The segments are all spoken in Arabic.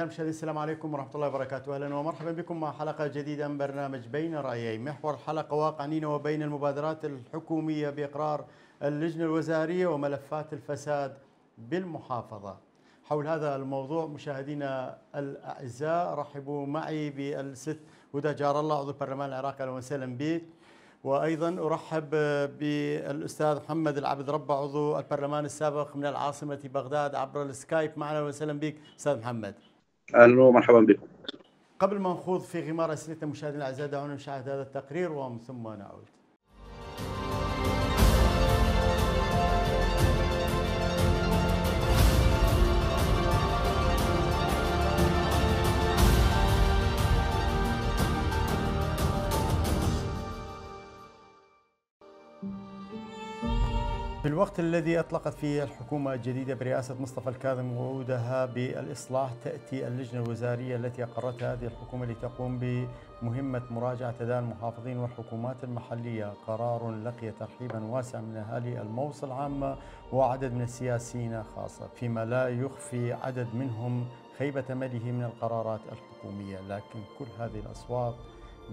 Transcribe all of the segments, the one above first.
أعزائي المشاهدين السلام عليكم ورحمة الله وبركاته. أهلا ومرحبا بكم مع حلقة جديدة من برنامج بين رأيين محور الحلقة واقعنين وبين المبادرات الحكومية بإقرار اللجنة الوزارية وملفات الفساد بالمحافظة. حول هذا الموضوع مشاهدينا الأعزاء رحبوا معي بالست هدى جار الله عضو البرلمان العراقي أهلا وسهلا بك. وأيضا أرحب بالأستاذ محمد العبد ربع عضو البرلمان السابق من العاصمة بغداد عبر السكايب. معنا وسهلا بك أستاذ محمد. أهلا ومرحبا بكم. قبل ما نخوض في غمار أسئلة المشاهدين الأعزاء دعونا نشاهد هذا التقرير ومن ثم نعود. الوقت الذي أطلقت فيه الحكومة الجديدة برئاسة مصطفى الكاظم وعودها بالإصلاح تأتي اللجنة الوزارية التي أقرتها هذه الحكومة لتقوم بمهمة مراجعة أداء المحافظين والحكومات المحلية. قرار لقي ترحيبا واسعا من أهالي الموصل عامة وعدد من السياسيين خاصة فيما لا يخفي عدد منهم خيبة أمله من القرارات الحكومية. لكن كل هذه الأصوات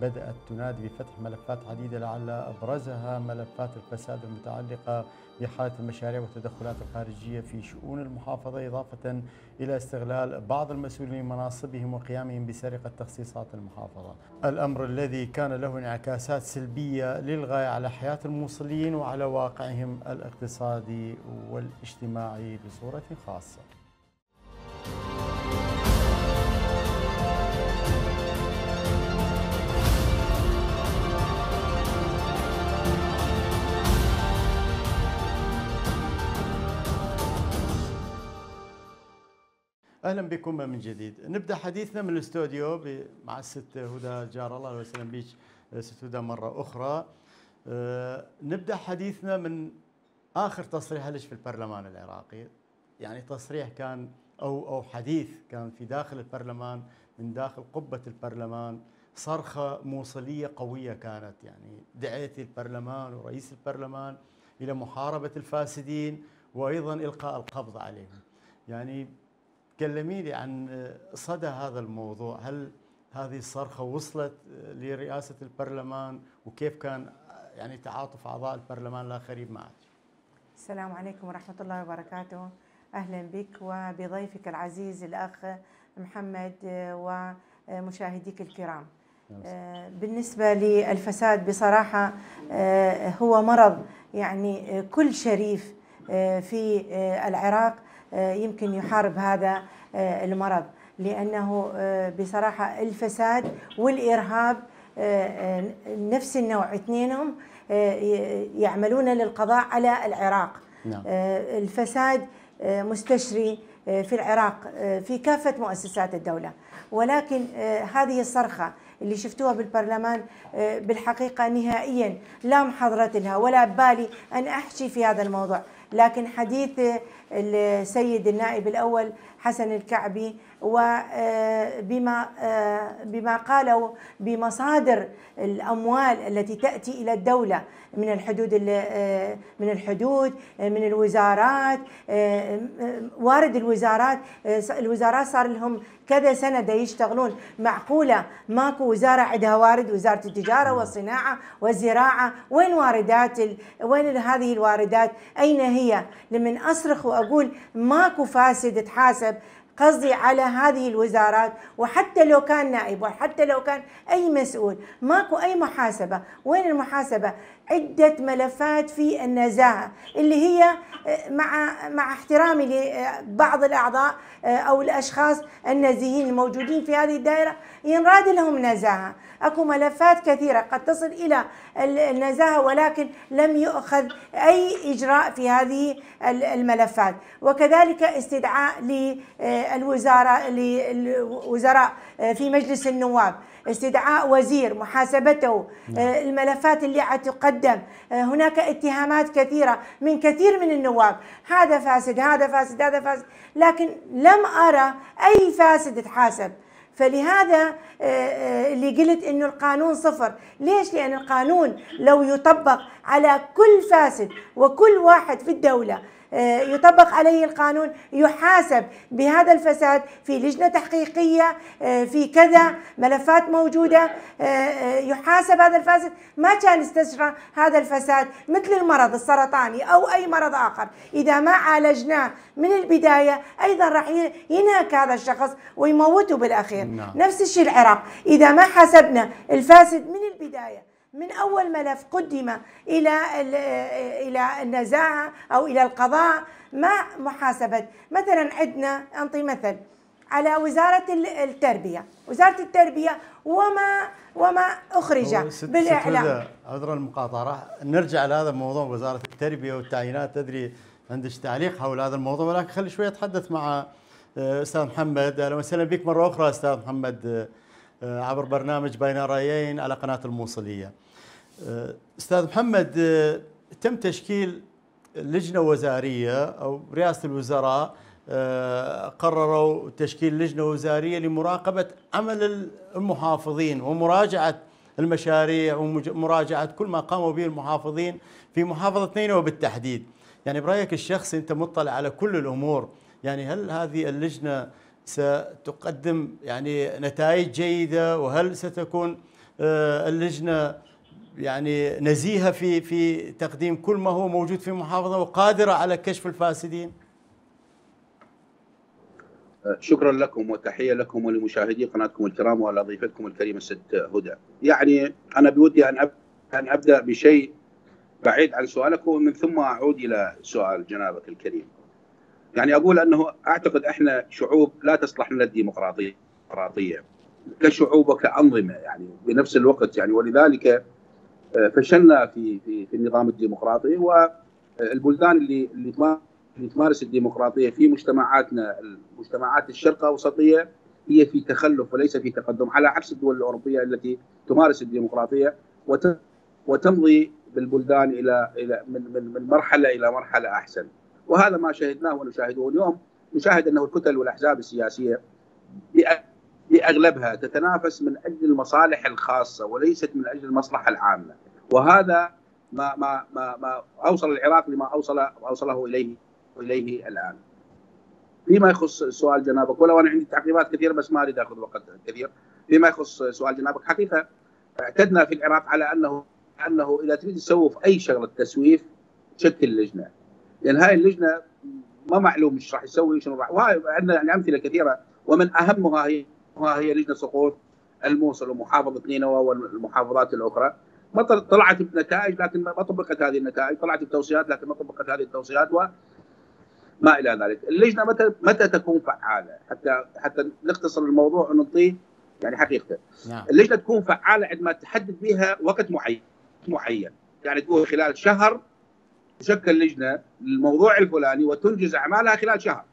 بدأت تنادي بفتح ملفات عديدة لعل أبرزها ملفات الفساد المتعلقة بحالة المشاريع والتدخلات الخارجية في شؤون المحافظة إضافة إلى استغلال بعض المسؤولين مناصبهم وقيامهم بسرقة تخصيصات المحافظة. الأمر الذي كان له انعكاسات سلبية للغاية على حياة الموصلين وعلى واقعهم الاقتصادي والاجتماعي بصورة خاصة. أهلا بكم من جديد. نبدأ حديثنا من الاستوديو مع الست هدى جار الله وسهلا بك ست هدى مرة أخرى. أه نبدأ حديثنا من آخر تصريح لك في البرلمان العراقي. يعني تصريح كان أو أو حديث كان في داخل البرلمان من داخل قبة البرلمان. صرخة موصلية قوية كانت. يعني دعيتي البرلمان ورئيس البرلمان إلى محاربة الفاسدين وأيضا إلقاء القبض عليهم. يعني كلميني عن صدى هذا الموضوع. هل هذه الصرخة وصلت لرئاسة البرلمان؟ وكيف كان يعني تعاطف أعضاء البرلمان الآخرين معك؟ السلام عليكم ورحمة الله وبركاته. أهلا بك وبضيفك العزيز الأخ محمد ومشاهديك الكرام. بالنسبة للفساد بصراحة هو مرض يعني كل شريف في العراق. يمكن يحارب هذا المرض. لأنه بصراحة الفساد والإرهاب نفس النوع. اثنينهم يعملون للقضاء على العراق. نعم. الفساد مستشري في العراق في كافة مؤسسات الدولة. ولكن هذه الصرخة اللي شفتوها بالبرلمان بالحقيقة نهائيا لا محاضرة لها ولا ببالي أن أحكي في هذا الموضوع. لكن حديث السيد النائب الأول حسن الكعبي وبما بما قالوا بمصادر الأموال التي تأتي إلى الدولة من الحدود من الحدود من الوزارات وارد الوزارات الوزارات صار لهم كذا سنة دا يشتغلون. معقولة؟ ماكو وزارة عندها وارد؟ وزارة التجارة والصناعة والزراعة؟ وين واردات ال... وين هذه الواردات؟ أين هي؟ لمن أصرخ وأقول ماكو فاسد تحاسب قصدي على هذه الوزارات وحتى لو كان نائب وحتى لو كان أي مسؤول ماكو أي محاسبة. وين المحاسبة؟ عدة ملفات في النزاهه اللي هي مع مع احترامي لبعض الأعضاء أو الأشخاص النزيهين الموجودين في هذه الدائرة ينراد لهم نزاهه أكو ملفات كثيرة قد تصل إلى النزاهة ولكن لم يؤخذ أي إجراء في هذه الملفات. وكذلك استدعاء للوزارة للوزراء في مجلس النواب. استدعاء وزير محاسبته الملفات اللي تقدم. هناك اتهامات كثيرة من كثير من النواب. هذا فاسد هذا فاسد هذا فاسد. لكن لم أرى أي فاسد تحاسب فلهذا اللي قلت إنه القانون صفر. ليش؟ لأن القانون لو يطبق على كل فاسد وكل واحد في الدولة آه، يطبق عليه القانون يحاسب بهذا الفساد في لجنة تحقيقية آه، في كذا ملفات موجودة آه، يحاسب هذا الفاسد. ما كان استشرى هذا الفساد مثل المرض السرطاني أو أي مرض آخر. إذا ما عالجناه من البداية أيضا راح ينهك هذا الشخص ويموته بالأخير. نعم. نفس الشيء العراق. إذا ما حسبنا الفاسد من البداية من أول ملف قدم إلى إلى النزاهة أو إلى القضاء ما محاسبة. مثلا عندنا أنطي مثل على وزارة التربية. وزارة التربية وما وما أخرج بالإعلام. عذر المقاطعة. راح نرجع لهذا الموضوع. وزارة التربية والتعيينات تدري عندك تعليق حول هذا الموضوع. ولكن خلي شوية أتحدث مع آه، أستاذ محمد. أهلا وسهلا بك مرة أخرى أستاذ محمد. عبر برنامج بين رأيين على قناة الموصلية أستاذ محمد تم تشكيل لجنة وزارية أو رئاسة الوزراء قرروا تشكيل لجنة وزارية لمراقبة عمل المحافظين ومراجعة المشاريع ومراجعه كل ما قاموا به المحافظين في محافظة نينوى بالتحديد. يعني برأيك الشخصي أنت مطلع على كل الأمور، يعني هل هذه اللجنة ستقدم يعني نتائج جيدة وهل ستكون اللجنة يعني نزيهة في في تقديم كل ما هو موجود في المحافظه وقادرة على كشف الفاسدين؟ شكرا لكم وتحية لكم ولمشاهدي قناتكم الكرام وعلى ضيفتكم الكريمة الست هدى. يعني أنا بودي أن أن أبدأ بشيء بعيد عن سؤالك ومن ثم أعود إلى سؤال جنابك الكريم. يعني أقول أنه أعتقد إحنا شعوب لا تصلح لنا الديمقراطية. كشعوب وكأنظمة يعني بنفس الوقت يعني ولذلك فشلنا في في في النظام الديمقراطي والبلدان اللي اللي تمارس الديمقراطية في مجتمعاتنا المجتمعات الشرق أوسطية هي في تخلف وليس في تقدم على عكس الدول الأوروبية التي تمارس الديمقراطية وتمضي بالبلدان إلى إلى من من مرحلة إلى مرحلة أحسن. وهذا ما شهدناه ونشاهده اليوم. نشاهد أنه الكتل والأحزاب السياسية بأغلبها تتنافس من أجل المصالح الخاصة وليست من أجل المصلحة العامة. وهذا ما ما ما, ما أوصل العراق لما اوصل أوصله اليه إليه الآن. فيما يخص سؤال جنابك ولو أنا عندي تعقيبات كثيرة بس ما أريد أخذ وقت كثير. فيما يخص سؤال جنابك حقيقة اعتدنا في العراق على انه أنه إذا تريد تسوي في أي شغلة تسويف شكل لجنه لأن هاي اللجنة ما معلوم إيش راح يسوي شنو راح وهاي عندنا يعني أمثلة كثيرة. ومن أهمها هي هي لجنة سقوط الموصل ومحافظة نينوى والمحافظات الأخرى. ما طلعت بنتائج لكن ما طبقت هذه النتائج. طلعت بتوصيات لكن ما طبقت هذه التوصيات وما إلى ذلك. اللجنة متى متى تكون فعالة؟ حتى حتى نختصر الموضوع ونعطيه يعني حقيقته. نعم. اللجنة تكون فعالة عندما تحدد بها وقت معين معين. يعني تقول خلال شهر تشكل لجنة للموضوع الفلاني وتنجز أعمالها خلال شهر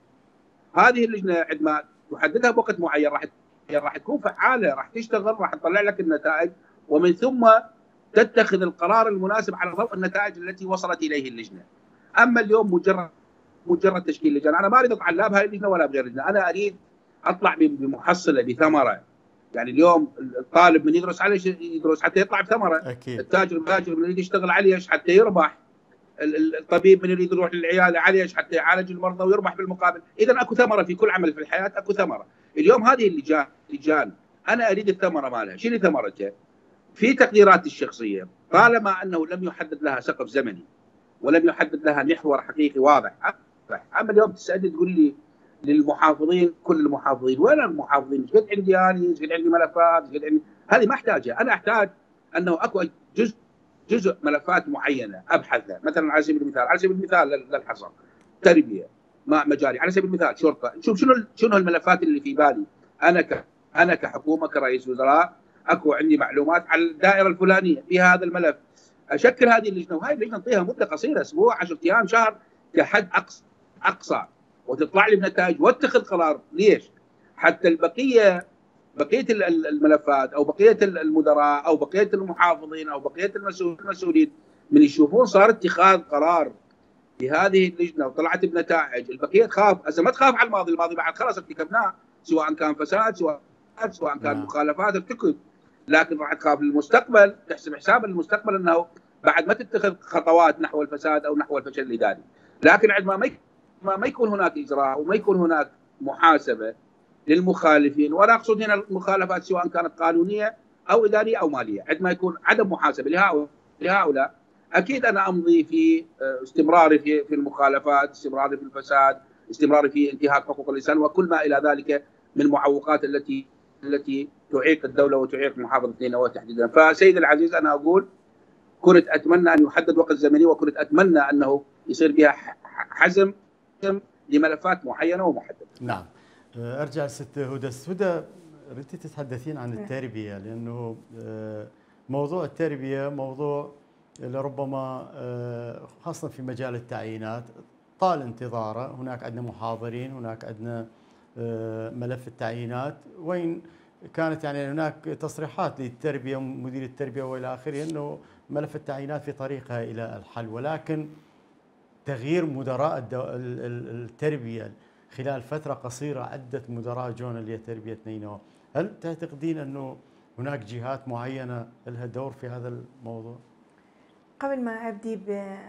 هذه اللجنة عندما تحددها بوقت معين راح راح تكون فعالة راح تشتغل راح تطلع لك النتائج ومن ثم تتخذ القرار المناسب على ضوء النتائج التي وصلت إليه اللجنة. أما اليوم مجرد مجرد تشكيل لجنة، أنا ما أريد اطلع لا بهذه اللجنة ولا بغير اللجنة، أنا أريد أطلع بمحصلة بثمرة. يعني اليوم الطالب من يدرس عليه يدرس حتى يطلع بثمرة. أكيد. التاجر التاجر من يريد يشتغل عليه حتى يربح. الطبيب من يريد يروح للعياده عليه حتى يعالج المرضى ويربح بالمقابل، اذا أكو ثمرة في كل عمل في الحياة أكو ثمرة. اليوم هذه اللجان لجان أنا أريد الثمرة مالها، شنو ثمرتها؟ في تقديراتي الشخصية طالما أنه لم يحدد لها سقف زمني ولم يحدد لها محور حقيقي واضح أما اليوم تسألني تقول لي للمحافظين كل المحافظين وين المحافظين؟ إيش قد عندي اني؟ إيش قد عندي ملفات؟ إيش قد عندي هذه ما أحتاجها، أنا أحتاج أنه أكو جزء جزء ملفات معينة ابحثها، مثلا على سبيل المثال على سبيل المثال للحصر. تربية ما مجالي على سبيل المثال شرطة، شوف شنو شنو الملفات اللي في بالي. أنا ك أنا كحكومة كرئيس وزراء أكو عندي معلومات على الدائرة الفلانية. في هذا الملف. أشكل هذه اللجنة. وهي اللجنة نعطيها مدة قصيرة أسبوع 10 أيام شهر كحد اقصى أقصى. وتطلع لي بنتائج واتخذ قرار. ليش؟ حتى البقية بقية الملفات أو بقية المدراء أو بقية المحافظين أو بقية المسؤولين من يشوفون صار اتخاذ قرار بهذه اللجنة وطلعت بنتائج. البقية تخاف هسه ما تخاف على الماضي الماضي بعد خلاص ارتكبناه سواء كان فساد سواء سواء كان نعم. مخالفات ارتكب. لكن راح تخاف للمستقبل تحسب حساب للمستقبل إنه بعد ما تتخذ خطوات نحو الفساد أو نحو الفشل الإداري. لكن عندما ما ما يكون هناك إجراء وما يكون هناك محاسبة للمخالفين وأنا أقصد هنا المخالفات سواء كانت قانونية أو إدارية أو مالية عندما يكون عدم محاسبة لهؤلاء لهؤلاء أكيد أنا أمضي في آه، استمراري في في المخالفات استمراري في الفساد استمراري في انتهاك حقوق الإنسان وكل ما إلى ذلك من معوقات التي التي تعيق الدولة وتعيق محافظة نينوى تحديدا فسيد العزيز أنا أقول كنت أتمنى أن يحدد وقت زمني وكنت أتمنى أنه يصير بها حزم لملفات معينة ومحددة. نعم. أرجع ست هدى، هدى ردت تتحدثين عن نعم. التربية لأنه آه، موضوع التربية موضوع لربما آه، خاصة في مجال التعيينات طال انتظاره، هناك عندنا محاضرين، هناك عندنا آه، ملف التعيينات. وين كانت يعني هناك تصريحات للتربية مدير التربية وإلى آخره إنه ملف التعيينات في طريقها إلى الحل. ولكن تغيير مدراء التربية خلال فترة قصيرة عده مدراء جون لتربيه نينوى، هل تعتقدين أنه هناك جهات معينة لها دور في هذا الموضوع؟ قبل ما أبدي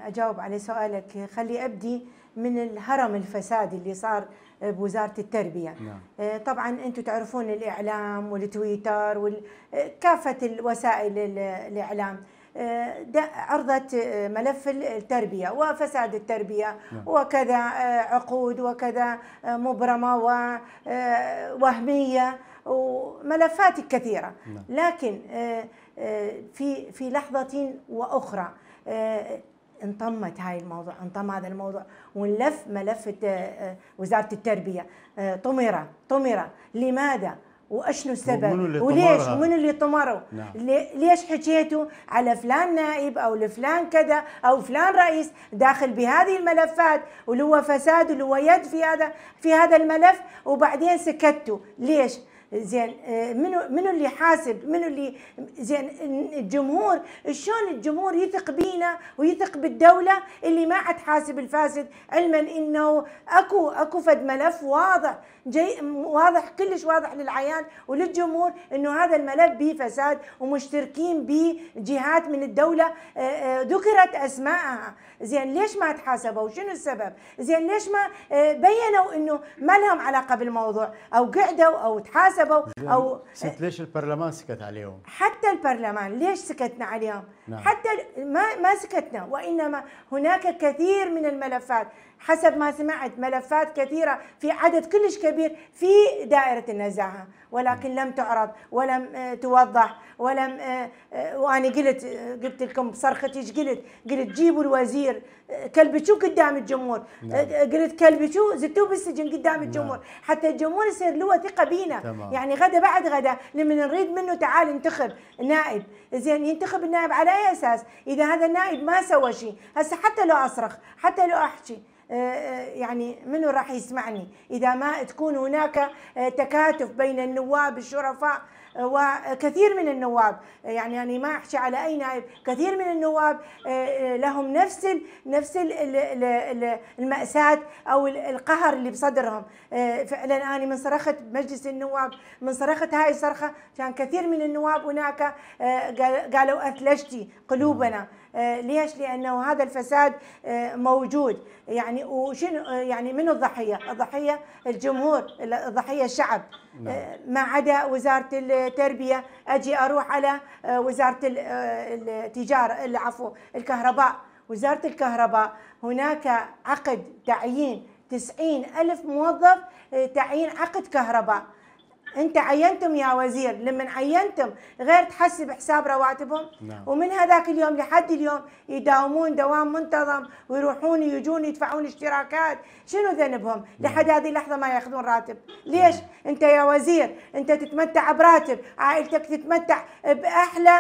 أجاوب على سؤالك خلي أبدي من الهرم الفساد اللي صار بوزارة التربية نعم. آه، طبعا أنتم تعرفون الإعلام والتويتر وكافه الوسائل الإعلام آه، عرضت آه، ملف التربية وفساد التربية نعم. وكذا عقود وكذا مبرمة ووهميه وملفات كثيرة نعم. لكن في في لحظة وأخرى انطمت هاي الموضوع انطم هذا الموضوع ونلف ملف آه، وزارة التربية آه، طمرة طمرة لماذا وأشنو السبب؟ وليش؟ ومن اللي طمروا؟ نعم. ليش حكيتوا على فلان نائب أو لفلان كذا أو فلان رئيس داخل بهذه الملفات هو فساد هو يد في هذا في هذا الملف؟ وبعدين سكتوا. ليش؟ زين آه، منو منو اللي حاسب؟ منو اللي زين الجمهور شلون الجمهور يثق بينا ويثق بالدولة اللي ما عاد حاسب الفاسد علما إنه اكو أكو فد ملف واضح؟ جاي واضح كلش واضح للعيان وللجمهور إنه هذا الملف به فساد ومشتركين به جهات من الدولة آه، آه، ذكرت أسماءها زين ليش ما تحاسبوا شنو السبب زين ليش ما بينوا إنه ما لهم علاقة بالموضوع أو قعدوا أو تحاسبوا حاسبوا أو ست ليش البرلمان سكت عليهم؟ حتى البرلمان ليش سكتنا عليهم؟ نعم. حتى ما ما سكتنا وإنما هناك كثير من الملفات حسب ما سمعت ملفات كثيرة في عدد كلش كبير في دائرة النزاهة ولكن لم تعرض ولم آه، توضح ولم آه، آه، وأنا قلت قلت لكم بصرختي إيش قلت؟ قلت جيبوا الوزير كلبشو قدام الجمهور نعم. قلت كلبشو زتوه بالسجن قدام الجمهور نعم. حتى الجمهور يصير له ثقة بينا تمام. يعني غدا بعد غدا لما نريد منه تعال انتخب نائب زين ينتخب النائب على أي أساس؟ إذا هذا النائب ما سوى شيء هسه حتى لو أصرخ حتى لو أحكي يعني منو راح يسمعني؟ إذا ما تكون هناك آه، تكاتف بين النواب الشرفاء وكثير من النواب. يعني أنا ما أحكي على أي نائب كثير من النواب لهم نفس نفس ال المأساة أو القهر اللي بصدرهم. فعلا أنا من صرخت بمجلس النواب من صرخت هاي الصرخة كان كثير من النواب هناك قالوا أثلجتي قلوبنا. ليش؟ لأنه هذا الفساد موجود يعني وشنو يعني من الضحية؟ الضحية الجمهور، الضحية الشعب نعم. آه، ما عدا وزارة التربية أجي أروح على آه، وزارة آه، التجارة العفو الكهرباء، وزارة الكهرباء هناك عقد تعيين 90 ألف موظف تعيين عقد كهرباء انت عينتم يا وزير لما عينتم غير تحسب حساب رواتبهم؟ نعم. ومن هذاك اليوم لحد اليوم يداومون دوام منتظم ويروحون يجون يدفعون اشتراكات. شنو ذنبهم؟ نعم. لحد هذه اللحظه ما ياخذون راتب. ليش؟ نعم. انت يا وزير انت تتمتع براتب. عائلتك تتمتع بأحلى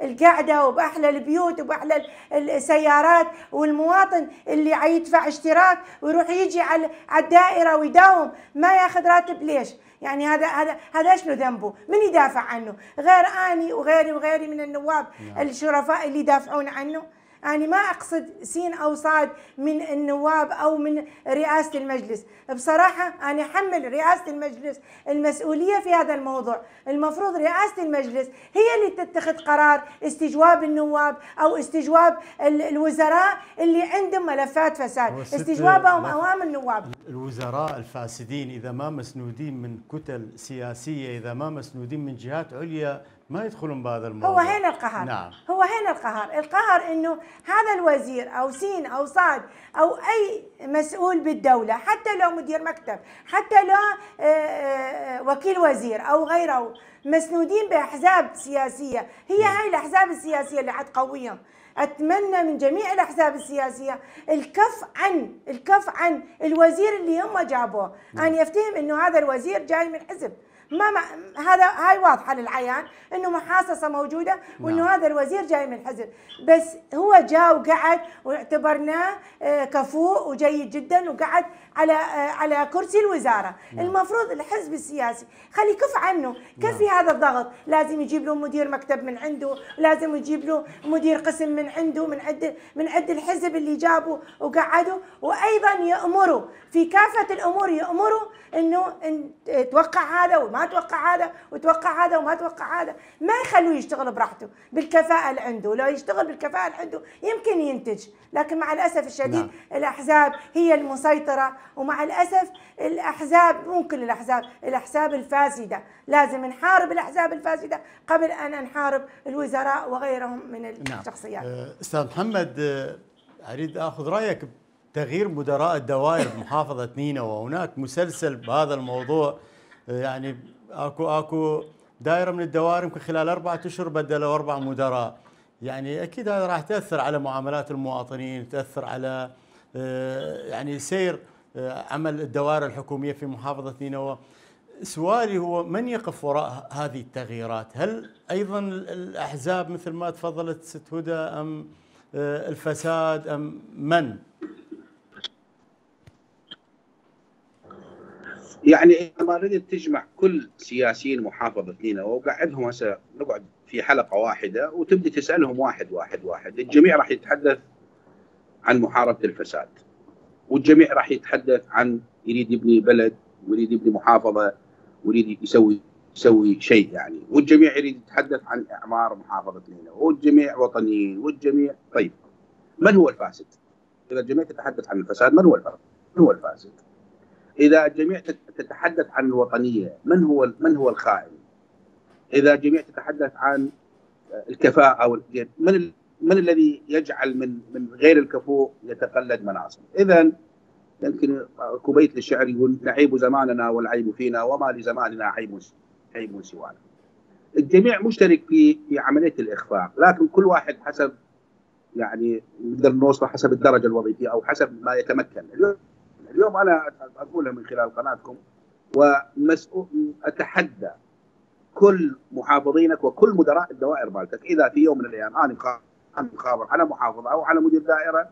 القعدة وبأحلى البيوت وبأحلى السيارات والمواطن اللي يدفع اشتراك ويروح يجي على الدائرة ويداوم. ما ياخذ راتب ليه ليش؟ يعني هذا هذا هذا شنو ذنبه؟ من يدافع عنه؟ غير آني وغيري وغيري من النواب نعم. الشرفاء اللي يدافعون عنه أنا ما أقصد سين أو صاد من النواب أو من رئاسة المجلس. بصراحة أنا أحمل رئاسة المجلس المسؤولية في هذا الموضوع. المفروض رئاسة المجلس هي اللي تتخذ قرار استجواب النواب أو استجواب الوزراء اللي عندهم ملفات فساد. استجوابهم أمام النواب. الوزراء الفاسدين إذا ما مسنودين من كتل سياسية إذا ما مسنودين من جهات عليا ما يدخلون بهذا الموضوع. هو هنا القهر. نعم. هو هنا القهر. القهر إنه هذا الوزير أو سين أو صاد أو أي مسؤول بالدولة حتى لو مدير مكتب حتى لو آه، آه، وكيل وزير أو غيره مسنودين بأحزاب سياسية. هي نعم. هاي الأحزاب السياسية اللي حتقويهم أتمنى من جميع الأحزاب السياسية الكف عن الكف عن الوزير اللي هم جابوه. نعم. أنا افتهم إنه هذا الوزير جاي من حزب. ما مع هذا هاي واضحة للعيان إنه محاصصة موجودة وإنه نعم. هذا الوزير جاي من الحزب بس هو جاء وقعد واعتبرناه آه، كفوء وجيد جدا وقعد على آه، على كرسي الوزارة. نعم. المفروض الحزب السياسي خلي كف عنه كفي نعم. هذا الضغط. لازم يجيب له مدير مكتب من عنده لازم يجيب له مدير قسم من عنده من عند من عند الحزب اللي جابه وقعده. وأيضا يامره في كافة الأمور يامره إنه إن توقع هذا وما توقع هذا وتوقع هذا وما توقع هذا. ما يخلوه يشتغل براحته. بالكفاءة اللي عنده لو يشتغل بالكفاءة اللي عنده يمكن ينتج. لكن مع الأسف الشديد نعم. الأحزاب هي المسيطرة ومع الأسف الأحزاب مو كل الأحزاب الاحزاب الفاسدة لازم نحارب الأحزاب الفاسدة قبل أن نحارب الوزراء وغيرهم من نعم. الشخصيات نعم. أستاذ محمد آه، أريد أخذ رأيك تغيير مدراء الدوائر بمحافظة نينوى وهناك مسلسل بهذا الموضوع يعني أكو أكو دائرة من الدوائر يمكن خلال أربعة أشهر بدلوا أربع مدراء يعني أكيد هذا راح تأثر على معاملات المواطنين تأثر على آه، يعني سير آه، عمل الدوائر الحكومية في محافظة نينوى. سؤالي هو من يقف وراء هذه التغييرات؟ هل أيضا الأحزاب مثل ما تفضلت ست هدى أم آه، الفساد أم من؟ يعني ما ردت تجمع كل سياسيين محافظة نينوى وقعدهم هسه نقعد في حلقة واحدة وتبدي تسألهم واحد واحد واحد الجميع راح يتحدث عن محاربة الفساد والجميع راح يتحدث عن يريد يبني بلد ويريد يبني محافظة ويريد يسوي يسوي شيء يعني والجميع يريد يتحدث عن إعمار محافظة نينوى والجميع وطنيين والجميع طيب من هو الفاسد؟ إذا الجميع تتحدث عن الفساد من هو الفاسد؟ من هو الفاسد؟ إذا الجميع تتحدث عن الوطنية من هو من هو الخائن؟ إذا الجميع تتحدث عن الكفاءة من من الذي يجعل من من غير الكفؤ يتقلد مناصب؟ اذا يمكن كبيت للشعر يقول نعيب زماننا والعيب فينا وما لزماننا عيب عيب سوانا. الجميع مشترك في في عملية الاخفاء، لكن كل واحد حسب يعني نقدر نوصفه حسب الدرجة الوظيفية أو حسب ما يتمكن، اليوم اليوم أنا أقولها من خلال قناتكم ومسؤول أتحدى كل محافظينك وكل مدراء الدوائر مالتك. إذا في يوم من الأيام أنا مخابر على محافظة أو على مدير دائرة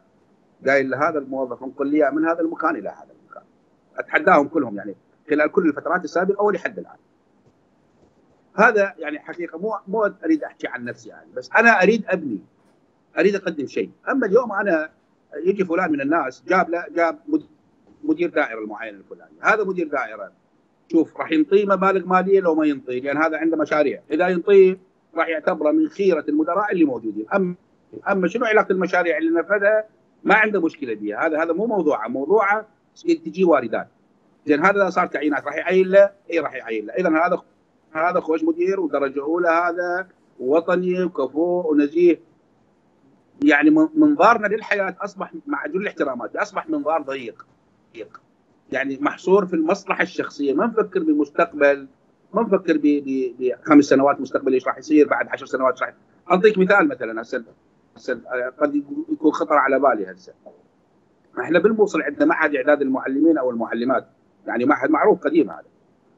قايل لهذا الموظف انقل لي من هذا المكان إلى هذا المكان. أتحداهم كلهم يعني خلال كل الفترات السابقة ولحد الآن. هذا يعني حقيقة مو مو أريد أحكي عن نفسي يعني بس أنا أريد أبني أريد أقدم شيء. أما اليوم أنا يجي فلان من الناس جاب له جاب مدير دائرة المعين الفلاني هذا مدير دائرة. شوف راح ينطيه مبالغ مالية لو ما ينطيه لأن هذا عنده مشاريع. إذا ينطيه راح يعتبره من خيرة المدراء اللي موجودين. اما أما شنو علاقة المشاريع اللي نفذها ما عنده مشكلة بها هذا هذا مو موضوعه. موضوعه تجي واردات. زين هذا صار تعيينات راح يعين له؟ إي راح يعين له. إذا هذا هذا خوش مدير ودرجه اولى هذا وطني وكفو ونزيه. يعني منظارنا للحياة أصبح مع كل الاحترامات أصبح منظار ضيق. دقيق يعني محصور في المصلحة الشخصية. ما نفكر بمستقبل ما نفكر بخمس سنوات مستقبل إيش راح يصير بعد عشر سنوات راح أعطيك مثال مثلا هسه قد يكون خطر على بالي هسه. إحنا بالموصل عندنا معهد إعداد المعلمين أو المعلمات. يعني معهد معروف قديم هذا.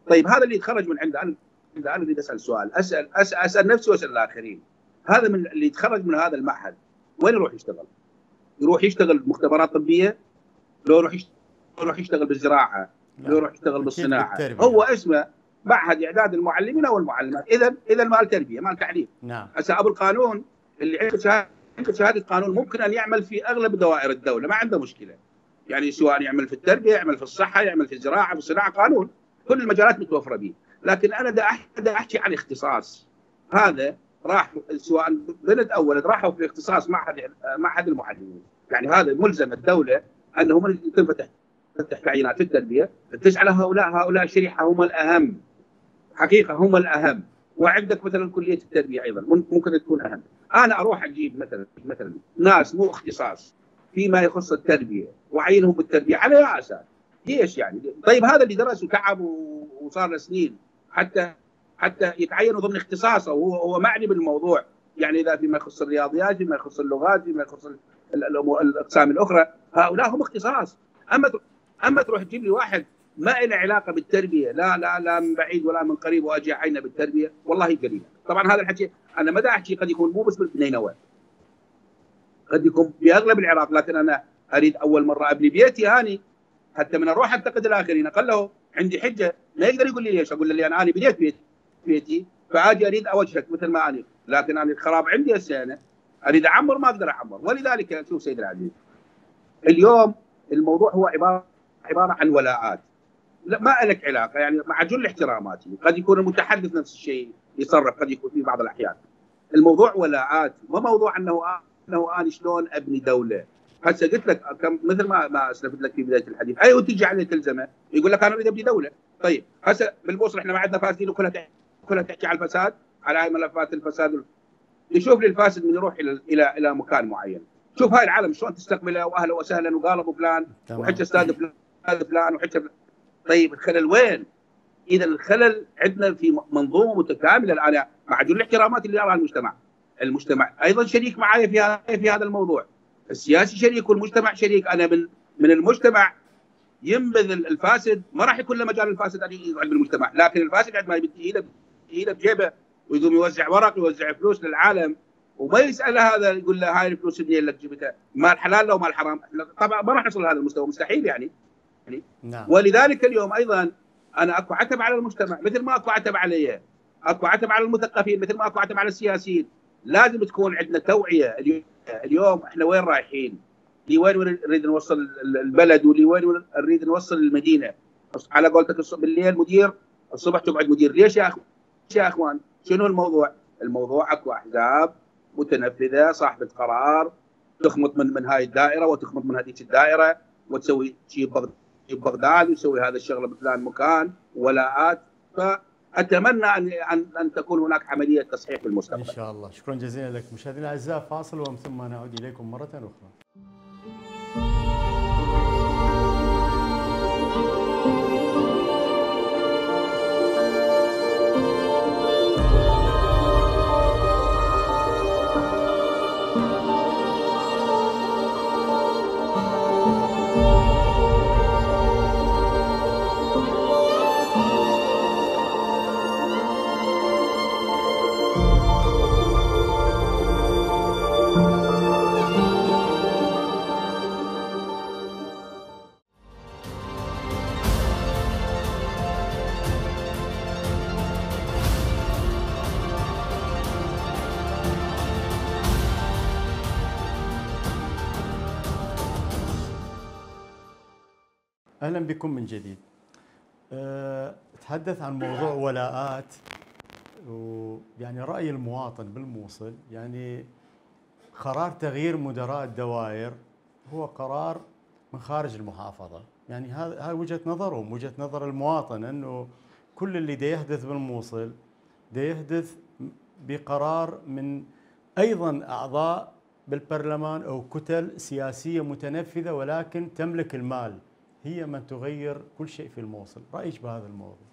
طيب هذا اللي يتخرج من عنده أنا أنا أريد أسأل سؤال اسال اسال, أسأل نفسي وأسأل الآخرين. هذا من اللي يتخرج من هذا المعهد وين يروح يشتغل؟ يروح يشتغل مختبرات طبية؟ لو يروح يشتغل يروح يشتغل بالزراعة يروح يشتغل بالصناعة. هو اسمه معهد إعداد المعلمين أو المعلمات. اذا اذا مال تربية مال تعليم. نعم. هسه أبو القانون اللي عنده شهاده شهادة قانون ممكن أن يعمل في أغلب دوائر الدولة ما عنده مشكلة. يعني سواء يعمل في التربية يعمل في الصحة يعمل في الزراعه في الصناعه قانون. كل المجالات متوفرة به. لكن أنا دا أحكي عن اختصاص. هذا راح سواء بنت أو ولد راحوا في اختصاص معهد معهد المحللين يعني هذا ملزم الدولة أنه من تنفتح تفتح في التربية فتش على هؤلاء هؤلاء الشريحه هم الأهم. حقيقة هم الأهم. وعندك مثلا كلية التربية أيضا ممكن تكون أهم. أنا أروح أجيب مثلا مثلا ناس مو اختصاص فيما يخص التربية وأعينهم بالتربية على أساس؟ ليش يعني؟ طيب هذا اللي درس وتعب وصار له سنين. حتى حتى يتعينوا ضمن اختصاصه. وهو هو معني بالموضوع. يعني إذا فيما يخص الرياضيات فيما يخص اللغات فيما يخص الأقسام الأخرى هؤلاء هم اختصاص. أما أما تروح تجيب لي واحد ما له علاقة بالتربية لا لا لا من بعيد ولا من قريب وأجي اعينه بالتربية والله قليل. طبعا هذا الحكي أنا ما أحكي قد يكون مو بس بالنينوى قد يكون في اغلب العراق لكن أنا أريد أول مرة أبني بيتي هاني حتى من أروح انتقد الآخرين. أقول له عندي حجة ما يقدر يقول لي ليش؟ أقول له أنا بنيت بيتي بيتي فأجي أريد أوجهك مثل ما أنا لكن أنا الخراب عندي هسه أنا أريد أعمر ما أقدر أعمر. ولذلك شوف سيد العزيز اليوم الموضوع هو عبارة عبارة عن ولاءات لا ما لك علاقة يعني مع جل احتراماتي. قد يكون المتحدث نفس الشيء يصرف قد يكون في بعض الأحيان. الموضوع ولاءات ما موضوع أنه أنه أنا شلون أبني دولة. هسه قلت لك كم مثل ما ما أسلفت لك في بداية الحديث. أي وتجي عليه تلزمه يقول لك أنا أريد أبني دولة. طيب هسه بالبوصله إحنا ما عندنا فاسدين وكلها كلها تحكي على الفساد. على هاي ملفات الفساد؟ يشوف لي الفاسد من يروح إلى إلى إلى مكان معين. شوف هاي العالم شلون تستقبله وأهلا وسهلا وقال أبو فلان وحكى أستاذ فلان. وحكى طيب الخلل وين؟ إذا الخلل عندنا في منظومة متكاملة الآن مع جل الاحترامات اللي يراها المجتمع. المجتمع أيضا شريك معي في هذا في هذا الموضوع. السياسي شريك والمجتمع شريك أنا من من المجتمع ينبذ الفاسد ما راح يكون له مجال الفاسد أن يقعد بالمجتمع، لكن الفاسد عندما يمد ايده بجيبه ويقوم يوزع ورق ويوزع فلوس للعالم وما يسال هذا يقول له هاي الفلوس منين لك جبتها؟ مال حلال لو مال حرام؟ طبعا ما راح نصل لهذا المستوى مستحيل يعني. يعني نعم. ولذلك اليوم أيضا أنا أكو عتب على المجتمع مثل ما أكو عتب علي أكو عتب على المثقفين مثل ما أكو عتب على السياسيين لازم تكون عندنا توعية اليوم إحنا وين رايحين؟ لوين نريد نوصل البلد ولوين نريد نوصل المدينة على قولتك بالليل مدير الصبح تقعد مدير ليش يا اخوان؟ يا أخوان شنو الموضوع؟ الموضوع أكو أحزاب متنفذة صاحبة قرار تخمط من من هاي الدائرة وتخمط من هذيك الدائرة وتسوي شيء بغداد يسوي هذا الشغله بفلان مكان ولاءات فأتمنى ان ان أن تكون هناك عملية تصحيح في المستقبل. إن شاء الله، شكرا جزيلا لك مشاهدينا الاعزاء فاصل ومن ثم نعود إليكم مرة أخرى. بكم من جديد. أه تحدث عن موضوع ولاءات ويعني رأي المواطن بالموصل يعني قرار تغيير مدراء الدوائر هو قرار من خارج المحافظة، يعني هذا وجهة نظرهم، وجهة نظر المواطن إنه كل اللي دا يحدث بالموصل دا يحدث بقرار من أيضا أعضاء بالبرلمان أو كتل سياسية متنفذة ولكن تملك المال. هي من تغير كل شيء في الموصل. رأيك بهذا الموضوع؟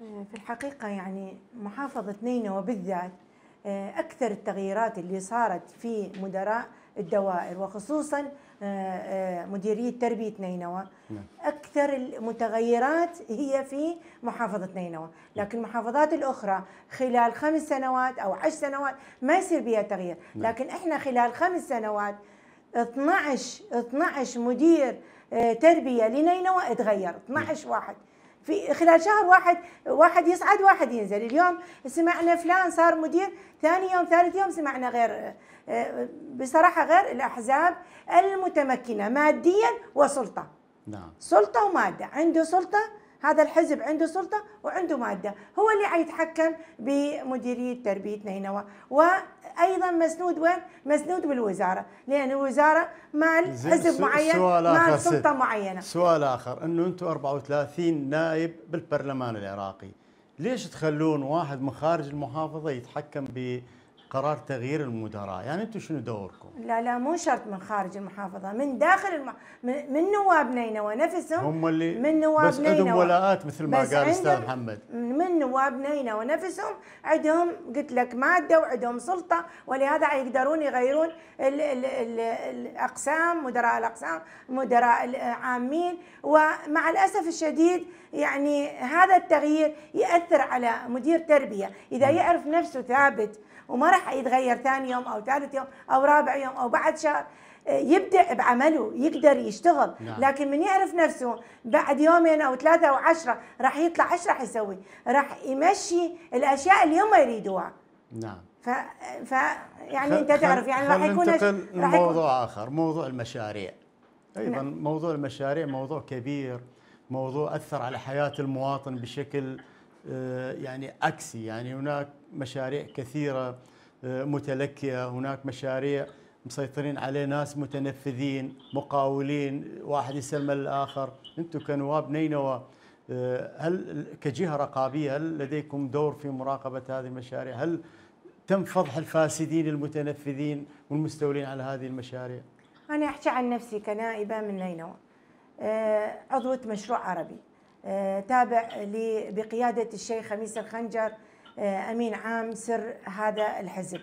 في الحقيقة يعني محافظة نينوى بالذات أكثر التغييرات اللي صارت في مدراء الدوائر وخصوصا مديرية تربية نينوى. نعم. أكثر المتغيرات هي في محافظة نينوى. لكن المحافظات الأخرى خلال خمس سنوات أو عشر سنوات ما يصير بها تغيير. نعم. لكن إحنا خلال خمس سنوات 12 12 مدير آه، تربية لنينوى تغير 12 واحد. في خلال شهر واحد واحد يصعد واحد ينزل. اليوم سمعنا فلان صار مدير ثاني يوم ثالث يوم سمعنا غير بصراحة غير الأحزاب المتمكنة ماديا وسلطة. نعم. سلطة ومادة. عنده سلطة هذا الحزب عنده سلطة وعنده مادة. هو اللي حيتحكم بمديرية تربية نينوى. وأيضا مسنود وين؟ مسنود بالوزارة لأن الوزارة مع حزب معين مع سلطة معينة سؤال آخر أنه أنتم 34 نائب بالبرلمان العراقي ليش تخلون واحد من خارج المحافظة يتحكم ب قرار تغيير المدراء يعني أنتم شنو دوركم؟ لا لا مو شرط من خارج المحافظة من داخل المح... من, من نواب نينوى نفسهم هم اللي من نواب بس عندهم ولاءات مثل ما قال أستاذ محمد. من نواب نينوى نفسهم عندهم قلت لك مادة وعندهم سلطة ولهذا يقدرون يغيرون ال ال ال الأقسام مدراء الأقسام مدراء العامين ومع الأسف الشديد يعني هذا التغيير يأثر على مدير تربية. إذا يعرف نفسه ثابت وما راح يتغير ثاني يوم أو ثالث يوم أو رابع يوم أو بعد شهر يبدع بعمله يقدر يشتغل نعم. لكن من يعرف نفسه بعد يومين أو ثلاثة أو عشرة راح يطلع إيش راح يسوي؟ راح يمشي الأشياء اللي هم يريدوها نعم ف... ف يعني أنت تعرف يعني راح يكون ننتقل لموضوع آخر موضوع المشاريع أيضا نعم. موضوع المشاريع موضوع كبير موضوع أثر على حياة المواطن بشكل آه، يعني عكسي. يعني هناك مشاريع كثيرة آه، متلكئة. هناك مشاريع مسيطرين عليه ناس متنفذين مقاولين. واحد يسلم الآخر. أنتم كنواب نينوى آه، هل كجهة رقابية هل لديكم دور في مراقبة هذه المشاريع؟ هل تم فضح الفاسدين المتنفذين والمستولين على هذه المشاريع؟ أنا أحكي عن نفسي كنائبة من نينوى. عضوة مشروع عربي. آه، تابع بقيادة الشيخ خميس الخنجر آه، أمين عام سر هذا الحزب.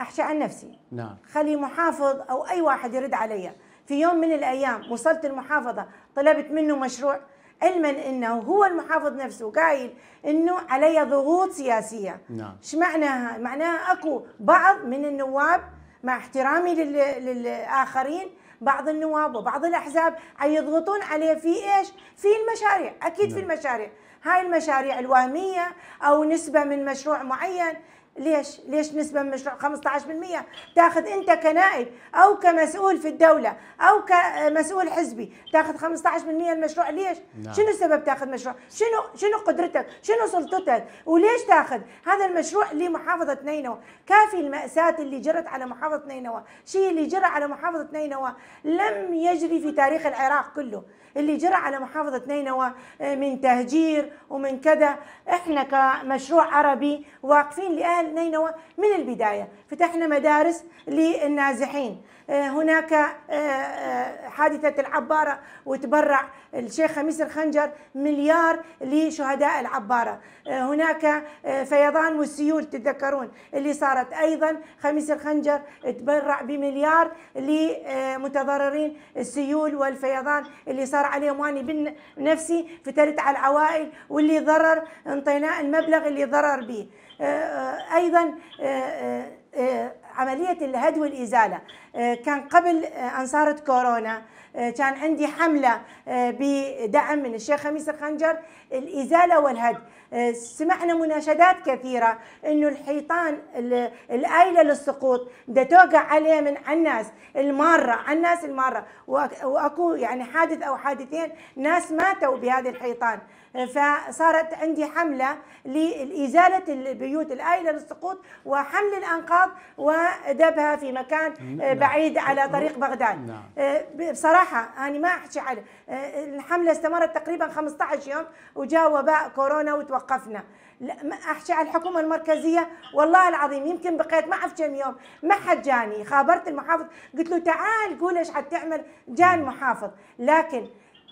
أحكي عن نفسي. نعم. خلي محافظ أو أي واحد يرد علي. في يوم من الأيام وصلت المحافظة طلبت منه مشروع علما إنه هو المحافظ نفسه قايل إنه علي ضغوط سياسية. نعم. إيش معناها معناها أكو بعض من النواب مع احترامي للآخرين بعض النواب وبعض الأحزاب يضغطون عليه في إيش؟ في المشاريع، أكيد في نعم. المشاريع، هاي المشاريع الوهمية أو نسبة من مشروع معين ليش؟ ليش نسبة من مشروع 15% تاخذ أنت كنائب أو كمسؤول في الدولة أو كمسؤول حزبي تاخذ 15% من المشروع ليش؟ نعم. شنو السبب تاخذ مشروع؟ شنو شنو قدرتك؟ شنو سلطتك؟ وليش تاخذ؟ هذا المشروع لمحافظة نينوى كافي المأساة اللي جرت على محافظة نينوى، شيء اللي جرى على محافظة نينوى لم يجري في تاريخ العراق كله. اللي جرى على محافظة نينوى آه، من تهجير ومن كذا. إحنا كمشروع عربي واقفين لأهل نينوى من البداية. فتحنا مدارس للنازحين. آه، هناك آه، حادثة العبارة وتبرع الشيخ خميس الخنجر مليار لشهداء العبارة. هناك فيضان والسيول تتذكرون اللي صارت أيضا خميس الخنجر تبرع بمليار لمتضررين السيول والفيضان اللي صار عليهم وأني بنفسي فترت على العوائل واللي ضرر انطيناه المبلغ اللي ضرر به. أيضا عملية الهد والإزالة كان قبل أن صارت كورونا كان عندي حملة بدعم من الشيخ خميس الخنجر الإزالة والهد سمعنا مناشدات كثيرة أنه الحيطان الآيلة للسقوط ده توقع عليه من على الناس المارة على الناس المارة. وأكو يعني حادث أو حادثين ناس ماتوا بهذه الحيطان. فصارت عندي حملة لإزالة البيوت الآيلة للسقوط وحمل الأنقاض ودبها في مكان نعم. بعيد على طريق بغداد. نعم. بصراحة أنا ما أحكي على الحملة استمرت تقريبا 15 يوم وجاء وباء كورونا وتوقفنا. أحكي على الحكومة المركزية والله العظيم يمكن بقيت ما أعرف كم يوم. ما حد جاني. خابرت المحافظ قلت له تعال قول إيش حتعمل جاء المحافظ لكن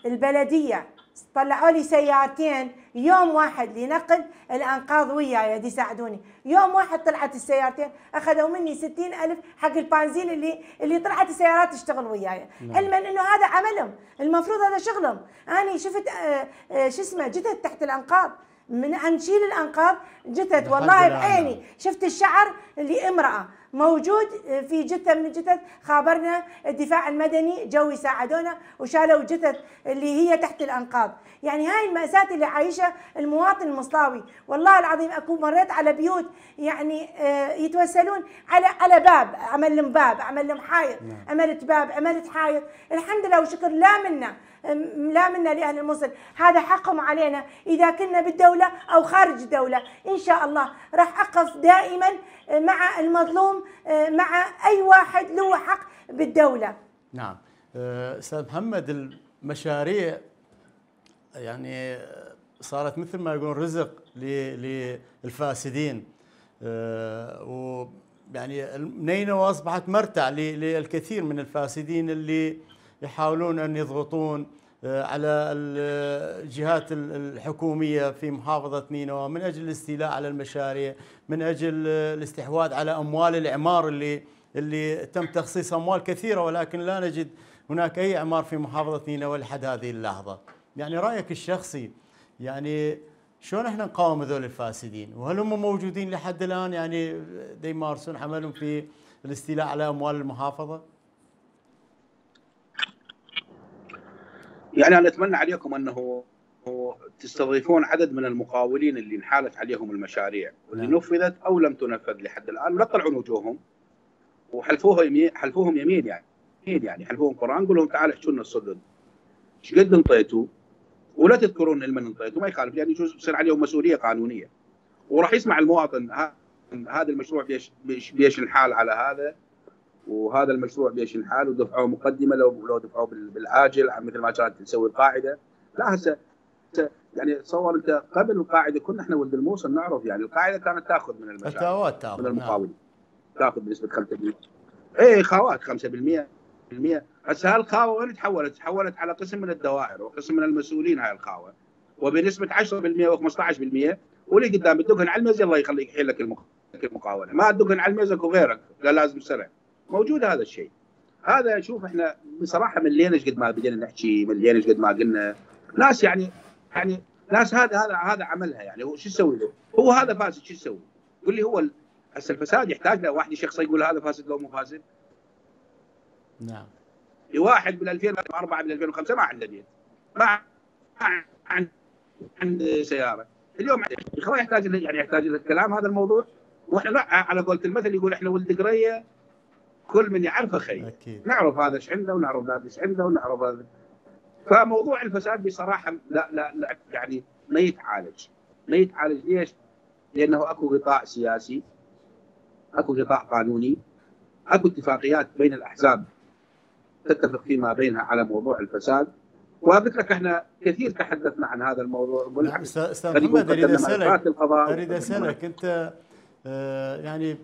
البلدية طلعوا لي سيارتين يوم واحد لنقل الانقاض وياي يساعدوني يوم واحد طلعت السيارتين أخذوا مني ستين ألف حق البنزين اللي اللي طلعت السيارات تشتغل وياي. نعم. علما إنه هذا عملهم. المفروض هذا شغلهم. أنا شفت آه، آه، شو اسمه جثث تحت الأنقاض. من ان نشيل الأنقاض جثث والله بعيني. شفت الشعر اللي امراه موجود في جثة من الجثث خابرنا الدفاع المدني جو يساعدونا وشالوا جثث اللي هي تحت الأنقاض. يعني هاي المأساة اللي عايشها المواطن المصلاوي. والله العظيم أكو مريت على بيوت يعني آه، يتوسلون على على باب. عمل لهم باب عمل لهم حائط نعم. عملت باب عملت حائط. الحمد لله وشكر لا منا. لا منا لأهل الموصل. هذا حقهم علينا. إذا كنا بالدولة أو خارج الدولة إن شاء الله راح أقف دائما مع المظلوم مع أي واحد له حق بالدولة. نعم. آه، أستاذ محمد المشاريع يعني صارت مثل ما يقولون رزق للفاسدين. آه، ويعني نينوى أصبحت مرتع للكثير من الفاسدين اللي يحاولون أن يضغطون آه، على الجهات الحكومية في محافظة نينوى من أجل الاستيلاء على المشاريع، من أجل الاستحواذ على أموال الاعمار اللي اللي تم تخصيص أموال كثيرة ولكن لا نجد هناك أي اعمار في محافظة نينوى لحد هذه اللحظة. يعني رأيك الشخصي يعني شلون إحنا نقاوم هذول الفاسدين؟ وهل هم موجودين لحد الآن يعني يمارسون عملهم في الاستيلاء على أموال المحافظة؟ يعني أنا أتمنى عليكم أنه تستضيفون عدد من المقاولين اللي انحالت عليهم المشاريع. واللي نعم. نفذت أو لم تنفذ لحد الآن. لا تطلعون وجوههم وحلفوها يمين حلفوهم يمين يعني. يمين يعني. حلفوهم قرآن قول لهم تعال احكوا لنا الصدق إيش قد انطيتوا؟ ولا تذكرون لمن انطيتوا. ما يخالف. يعني يجوز يصير عليهم مسؤولية قانونية. وراح يسمع المواطن هذا المشروع بيش بيش الحال على هذا. وهذا المشروع بيش الحال ودفعوا مقدمة لو لو دفعوا بالعاجل مثل ما كانت تسوي القاعدة. لا هسه يعني تصور أنت قبل القاعدة كنا إحنا ولد الموصل نعرف يعني القاعدة كانت تأخذ من المشاريع تأخذ من المقاولين نعم. تأخذ بنسبة 5% اي خاوات 5% هسه هالخاوة وين تحولت؟ تحولت على قسم من الدوائر وقسم من المسؤولين هاي الخاوة وبنسبة 10% و15% واللي قدام الدقن على الميز الله يخليك يحل لك المقاولة. ما الدقن على الميز اكو غيرك لا لازم سرع. موجود هذا الشيء. هذا شوف إحنا بصراحة ملينا قد ما بدينا نحكي ملينا قد ما قلنا. ناس يعني يعني ناس هذا هذا هذا عملها يعني. هو شو يسوي له؟ هو هذا فاسد شو يسوي؟ قول لي هو هسه الفساد يحتاج له. واحد شخص يقول هذا فاسد لو مو فاسد؟ نعم. واحد بال 2004 بال 2005 ما عنده بيت. ما عند عند سيارة. اليوم يحتاج يعني يحتاج الكلام هذا الموضوع. وإحنا على قولة المثل يقول إحنا ولد قرية كل من يعرفه خير. أكيد. نعرف هذا إيش عنده ونعرف هذا إيش عنده ونعرف هذا. فموضوع الفساد بصراحة لا لا, لا يعني ما يتعالج. ما يتعالج. ليش؟ لأنه أكو قطاع سياسي أكو قطاع قانوني أكو اتفاقيات بين الأحزاب تتفق فيما بينها على موضوع الفساد. وقلت لك إحنا كثير تحدثنا عن هذا الموضوع. نعم، أستاذ محمد أريد أسألك أريد أسألك أنت آه، يعني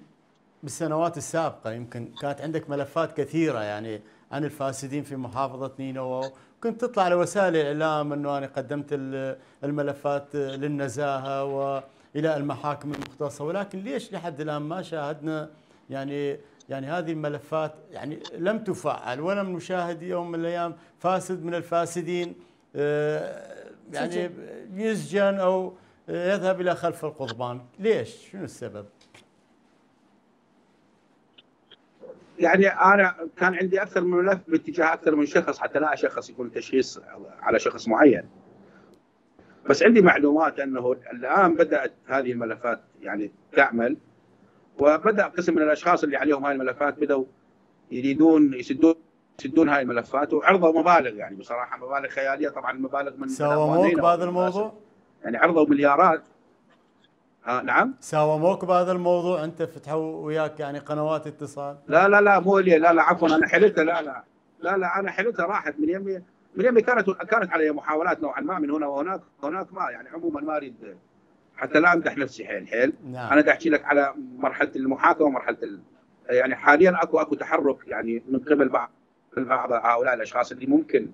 بالسنوات السابقة يمكن كانت عندك ملفات كثيرة يعني عن الفاسدين في محافظة نينوى كنت تطلع على وسائل الإعلام إنه أنا قدمت الملفات للنزاهة وإلى المحاكم المختصة ولكن ليش لحد الآن ما شاهدنا يعني يعني هذه الملفات يعني لم تفعل ولم نشاهد يوم من الأيام فاسد من الفاسدين آه، يعني يسجن أو يذهب إلى خلف القضبان، ليش؟ شنو السبب؟ يعني أنا كان عندي أكثر من ملف باتجاه أكثر من شخص حتى لا اشخص يكون تشخيص على شخص معين. بس عندي معلومات إنه الآن بدأت هذه الملفات يعني تعمل وبدأ قسم من الأشخاص اللي عليهم هاي الملفات بدأوا يريدون يسدون يسدون هاي الملفات وعرضوا مبالغ يعني بصراحة مبالغ خيالية طبعا مبالغ من ساوموك بهذا الموضوع؟ يعني عرضوا مليارات آه نعم. ساوموك بهذا الموضوع أنت فتحوا وياك يعني قنوات اتصال. لا لا لا مو لي لا لا عفوا أنا حلتها لا لا لا لا أنا حلتها راحت. من يمي من يمي كانت كانت علي محاولات نوعا ما من هنا وهناك هناك ما يعني عموما ما أريد حتى لا أمدح نفسي حيل حيل. نعم. أنا أحكي لك على مرحلة المحاكمة ومرحلة ال... يعني حاليا أكو أكو تحرك يعني من قبل بعض بعض هؤلاء الأشخاص اللي ممكن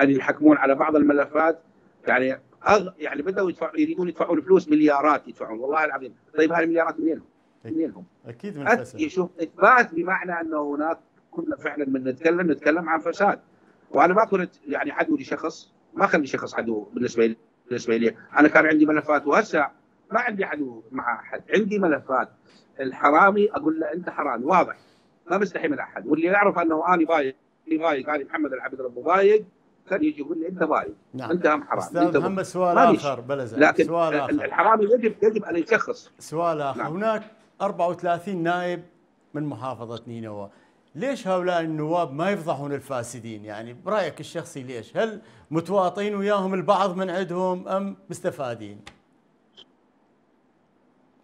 أن يحكمون على بعض الملفات. يعني أغ... يعني بدأوا يدفعوا يريدون يدفعون فلوس مليارات يدفعون والله العظيم. طيب هاي المليارات منين؟ منين أكيد من الفساد. شوف إثبات بمعنى انه هناك كنا فعلا من نتكلم نتكلم عن فساد. وأنا ما كنت يعني عدو لشخص ما خلي شخص عدو بالنسبة لي بالنسبة لي. أنا كان عندي ملفات وهسه ما عندي عدو مع أحد. عندي ملفات. الحرامي أقول له أنت حرامي واضح. ما بستحي من أحد. واللي يعرف أنه أنا بايق بايق أنا محمد العبد ربه بايق كان يجي يقول لي أنت بايق نعم. أنت هم حرام. أستاذ أنت محمد سؤال. آخر بلا لكن سؤال ال- آخر. الحرامي يجب يجب أن يشخص. سؤال آخر. نعم. هناك 34 نائب من محافظة نينوى. ليش هؤلاء النواب ما يفضحون الفاسدين؟ يعني برأيك الشخصي ليش؟ هل متواطئين وياهم البعض من عندهم أم مستفادين؟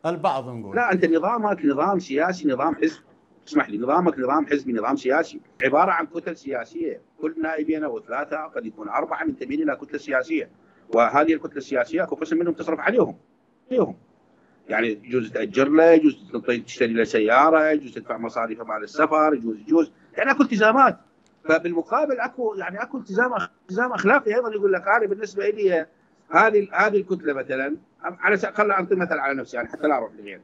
البعض نقول. لا أنت نظامك نظام سياسي نظام حزب. اسمح لي نظامك نظام حزبي نظام سياسي. عبارة عن كتل سياسية. كل نائبين أو ثلاثة قد يكون أربعة منتمين إلى كتلة سياسية. وهذه الكتلة السياسية اكو قسم منهم تصرف عليهم. عليهم. يعني يجوز تأجر له يجوز تشتري له سيارة يجوز تدفع مصاريف مال السفر يجوز يجوز. يعني أكو التزامات. فبالمقابل اكو يعني أكو التزام التزام اخلاقي أيضا يقول لك أنا بالنسبة لي هذه هذه الكتلة مثلا على خل اعطي مثل على نفسي يعني حتى لا أروح لغيري.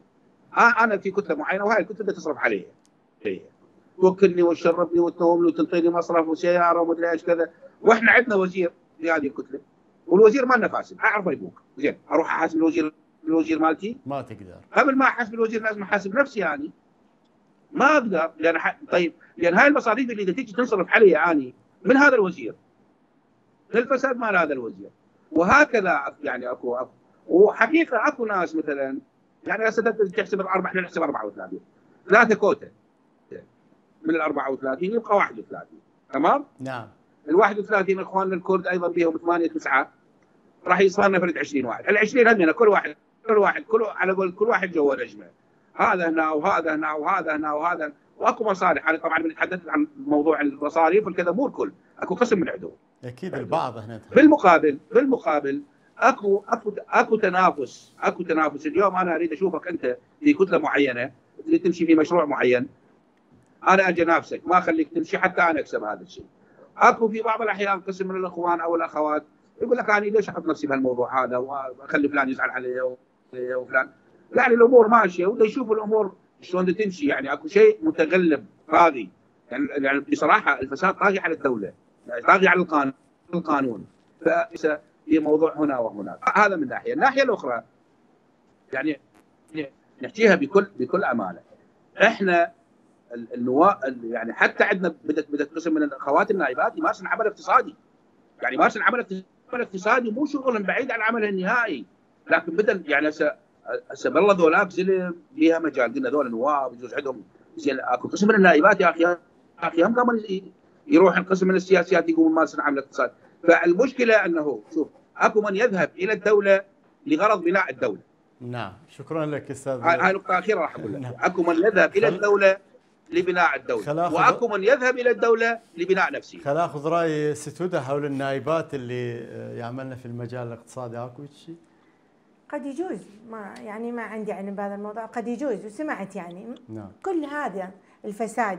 آه أنا في كتلة معينة وهاي الكتلة تصرف علي علي. توكلني وتشربني وتنومني وتنطيني مصرف وسياره ومدري إيش كذا. وإحنا عندنا وزير في هذه الكتله والوزير ما لنا فاسد أعرف يبوك. زين أروح أحاسب الوزير الوزير مالتي؟ ما تقدر. قبل ما أحاسب الوزير لازم أحاسب نفسي يعني. ما أقدر لأن ح... طيب لأن هاي المصاريف اللي تجي تنصرف علي اني من هذا الوزير. للفساد مال هذا الوزير. وهكذا يعني اكو اكو وحقيقة أكو ناس مثلا يعني هسه تحسب الاربع إحنا نحسب 34 ثلاثة كوتا. من ال 34 يبقى 31 تمام؟ نعم. ال 31 اخواننا الكرد أيضا بهم 8 9 راح يصير فرد 20 واحد، ال 20 همنا كل واحد كل واحد كل على قول كل واحد جوا نجمة. هذا هنا وهذا هنا وهذا هنا وهذا. واكو مصالح. أنا طبعا بنتحدث عن موضوع المصاريف والكذا مو الكل، اكو قسم من عندهم. أكيد البعض هنا. بالمقابل بالمقابل اكو اكو اكو تنافس اكو تنافس. اليوم أنا أريد أشوفك أنت في كتلة معينة تريد تمشي في مشروع معين. أنا أجي انافسك ما اخليك تمشي حتى أنا أكسب هذا الشيء. أكو في بعض الأحيان قسم من الإخوان أو الأخوات يقول لك أنا ليش أحط نفسي بهالموضوع هذا وأخلي فلان يزعل علي وفلان؟ يعني الأمور ماشية وده يشوف الأمور شلون تمشي. يعني أكو شيء متغلب طاغي يعني يعني بصراحة الفساد طاغي على الدولة يعني طاغي على القانون القانون. فليس في موضوع هنا وهناك هذا من ناحية، الناحية الأخرى يعني نحكيها بكل بكل أمانة. إحنا النواب يعني حتى عندنا بدت بدت قسم من الأخوات النائبات يمارسن عمل اقتصادي. يعني يمارسن عمل اقتصادي مو شغل بعيد عن عمله النهائي. لكن بدل يعني هسه هسه بالله ذولاك زلم بيها مجال. قلنا ذول نواب يجوز عندهم زين. أكو قسم من النائبات يا أخي يا أخي هم قاموا يروح القسم من السياسيات يقوم يمارسن عمل اقتصاد فالمشكلة أنه شوف أكو من يذهب إلى الدولة لغرض بناء الدولة. نعم. شكرا لك أستاذ هاي نقطة أخيرة راح أقول نعم. لك أكو من يذهب إلى الدولة لبناء الدولة. وأكو من يذهب إلى الدولة لبناء نفسه. خل اخذ رأي ستودة حول النائبات اللي آه، يعملن في المجال الاقتصادي. أكو شيء؟ قد يجوز. ما يعني ما عندي علم بهذا الموضوع. قد يجوز. وسمعت يعني. نعم. كل هذا الفساد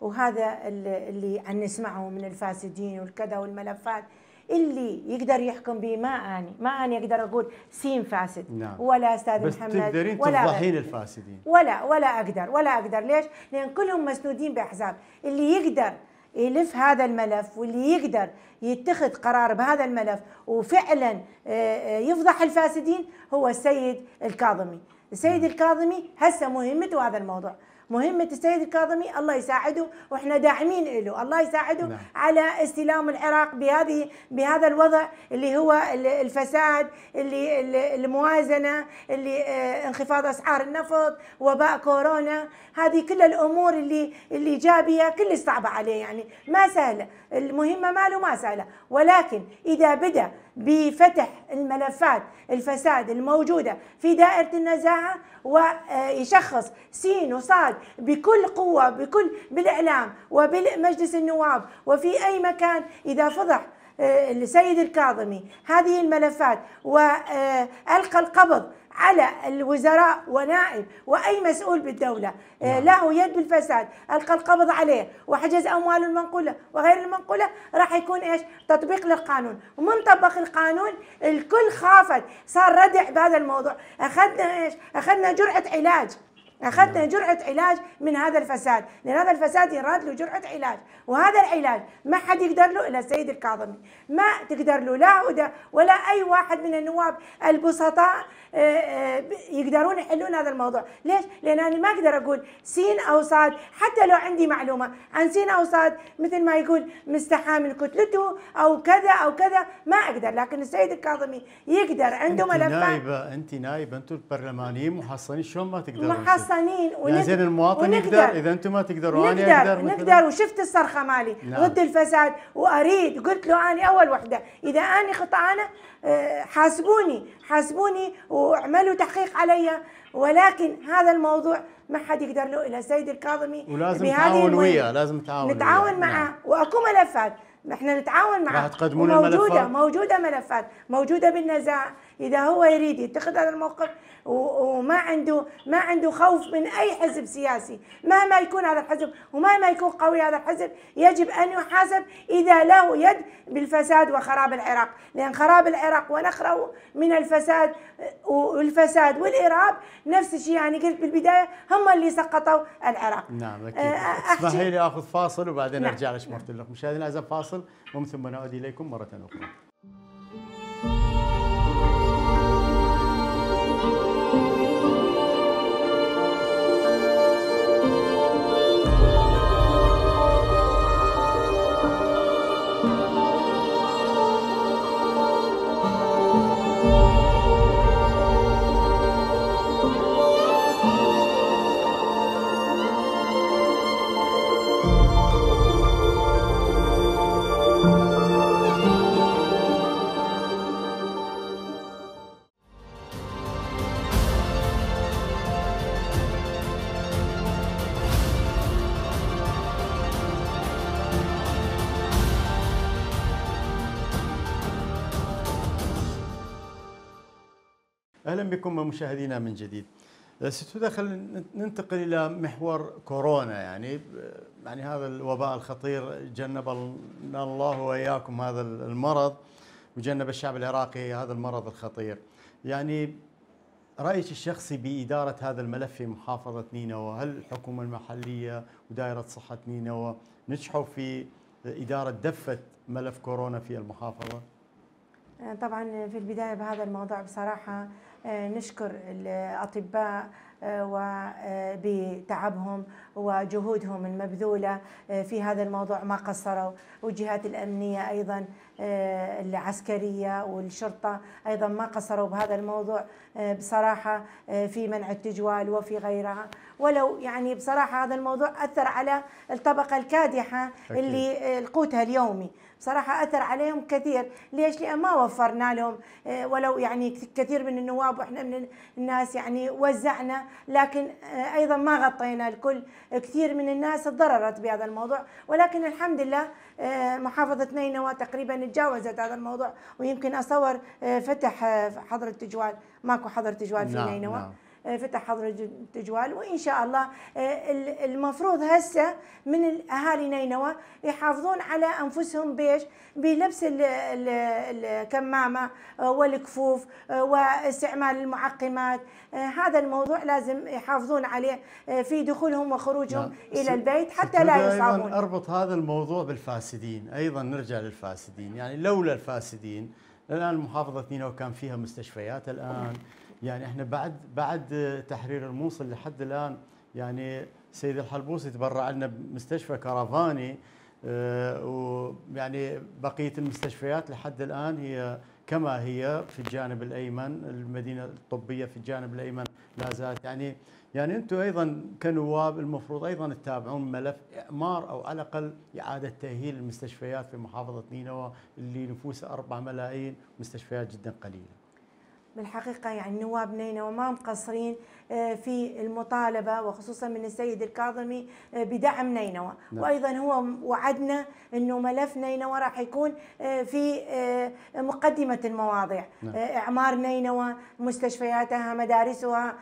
وهذا اللي اللي عن نسمعه من الفاسدين والكذا والملفات اللي يقدر يحكم به ما أني ما أني أقدر أقول سين فاسد نعم. ولا أستاذ بس محمد تقدرين ولا. تفضحين الفاسدين ولا ولا أقدر ولا أقدر ليش؟ لأن كلهم مسنودين بأحزاب، اللي يقدر يلف هذا الملف واللي يقدر يتخذ قرار بهذا الملف وفعلا آه، آه، يفضح الفاسدين هو السيد الكاظمي، السيد الكاظمي هسه مهمته هذا الموضوع، مهمة السيد الكاظمي الله يساعده وإحنا داعمين له، الله يساعده نعم. على استلام العراق بهذه بهذا الوضع اللي هو ال- الفساد اللي ال- الموازنة اللي آه، انخفاض أسعار النفط وباء كورونا. هذه كل الأمور اللي اللي جابها كل صعبه عليه يعني. ما سهلة. المهمة ماله ما سهلة. ولكن إذا بدأ بفتح الملفات الفساد الموجودة في دائرة النزاهة ويشخص سين وصاد بكل قوة بكل بالإعلام وبمجلس النواب. وفي أي مكان إذا فضح آه، السيد الكاظمي هذه الملفات وألقى القبض على الوزراء ونائب وأي مسؤول بالدولة. آه، له يد بالفساد القى القبض عليه وحجز امواله المنقولة وغير المنقولة راح يكون إيش؟ تطبيق للقانون. ومن طبق القانون الكل خافت صار ردع بهذا الموضوع. أخذنا إيش؟ أخذنا جرعه علاج. اخذنا جرعة علاج من هذا الفساد. لأن هذا الفساد يراد له جرعة علاج. وهذا العلاج ما حد يقدر له إلا السيد الكاظمي. ما تقدر له لا هدى ولا أي واحد من النواب البسطاء آه، آه، يقدرون يحلون هذا الموضوع. ليش؟ لأن أنا ما أقدر أقول سين أو صاد. حتى لو عندي معلومة عن سين أو صاد مثل ما يقول مستحى من كتلته أو كذا أو كذا ما أقدر. لكن السيد الكاظمي يقدر. عنده ملفات نائبه انت نائبه أنتم البرلمانيين محصنين. شلون ما تقدرون محصنين يعني زين المواطن ونقدر يقدر إذا أنتم ما تقدروا نقدر أنا أقدر نقدر وشفت الصرخة مالي نعم. ضد الفساد وأريد قلت له أنا أول وحدة إذا اني خطانه آه، حاسبوني حاسبوني واعملوا تحقيق علي ولكن هذا الموضوع ما حد يقدر له إلا السيد الكاظمي ولازم نتعاون وياه لازم نتعاون نتعاون معه نعم. واكو ملفات. إحنا نتعاون معه راح تقدمون موجوده الملفات؟ موجودة ملفات. موجودة بالنزاع. إذا هو يريد يتخذ هذا الموقف وما عنده ما عنده خوف من أي حزب سياسي. مهما يكون هذا الحزب ومهما يكون قوي هذا الحزب يجب أن يحاسب إذا له يد بالفساد وخراب العراق. لأن خراب العراق ونخره من الفساد والفساد والإرهاب نفس الشيء. يعني قلت بالبداية هم اللي سقطوا العراق. نعم أكيد. آه، اسمحي لي آخذ فاصل وبعدين نعم. أرجع لشمرت لكم. مشاهدينا الاعزاء فاصل. ومن ثم نعود إليكم مرة أخرى. بكم مشاهدينا من جديد. ست خلينا ننتقل إلى محور كورونا يعني يعني هذا الوباء الخطير جنبنا الله وإياكم هذا المرض وجنب الشعب العراقي هذا المرض الخطير. يعني رأيك الشخصي بإدارة هذا الملف في محافظة نينوى، هل الحكومة المحلية ودائرة صحة نينوى نجحوا في إدارة دفة ملف كورونا في المحافظة؟ طبعا في البداية بهذا الموضوع بصراحة نشكر الأطباء آه، وبتعبهم وجهودهم المبذولة آه، في هذا الموضوع ما قصروا. والجهات الأمنية أيضا العسكرية والشرطة أيضا ما قصروا بهذا الموضوع بصراحة في منع التجوال وفي غيرها. ولو يعني بصراحة هذا الموضوع أثر على الطبقة الكادحة أكيد. اللي قوتها اليومي. بصراحة أثر عليهم كثير. ليش؟ لأن ما وفرنا لهم آه، ولو يعني كثير من النواب وإحنا من الناس يعني وزعنا لكن آه، أيضا ما غطينا الكل. كثير من الناس تضررت بهذا الموضوع. ولكن الحمد لله آه، محافظة نينوى تقريبا تجاوزت هذا الموضوع. ويمكن أصور فتح حظر التجوال ماكو حظر تجوال في نعم نينوى. نعم. فتح حظر التجوال. وإن شاء الله آه، المفروض هسه من اهالي نينوى يحافظون على أنفسهم بيش بلبس الكمامة آه، والكفوف آه، واستعمال المعقمات. هذا الموضوع لازم يحافظون عليه في دخولهم وخروجهم نعم. إلى البيت حتى لا يصابون. أربط هذا الموضوع بالفاسدين. أيضا نرجع للفاسدين. يعني لولا الفاسدين الآن محافظه نينوى كان فيها مستشفيات الآن يعني إحنا بعد بعد تحرير الموصل لحد الآن يعني سيد الحلبوسي تبرع لنا بمستشفى كرفاني آه، ويعني بقية المستشفيات لحد الآن هي كما هي في الجانب الأيمن المدينة الطبية في الجانب الأيمن لا زالت يعني يعني أنتم أيضا كنواب المفروض أيضا تتابعون ملف إعمار أو على الأقل إعادة تأهيل المستشفيات في محافظة نينوى اللي نفوسها 4 ملايين مستشفيات جدا قليلة. بالحقيقة يعني نواب نينوى ما مقصرين آه، في المطالبة وخصوصا من السيد الكاظمي آه، بدعم نينوى نعم. وأيضا هو وعدنا أنه ملف نينوى راح يكون آه، في مقدمة المواضيع نعم. إعمار نينوى مستشفياتها مدارسها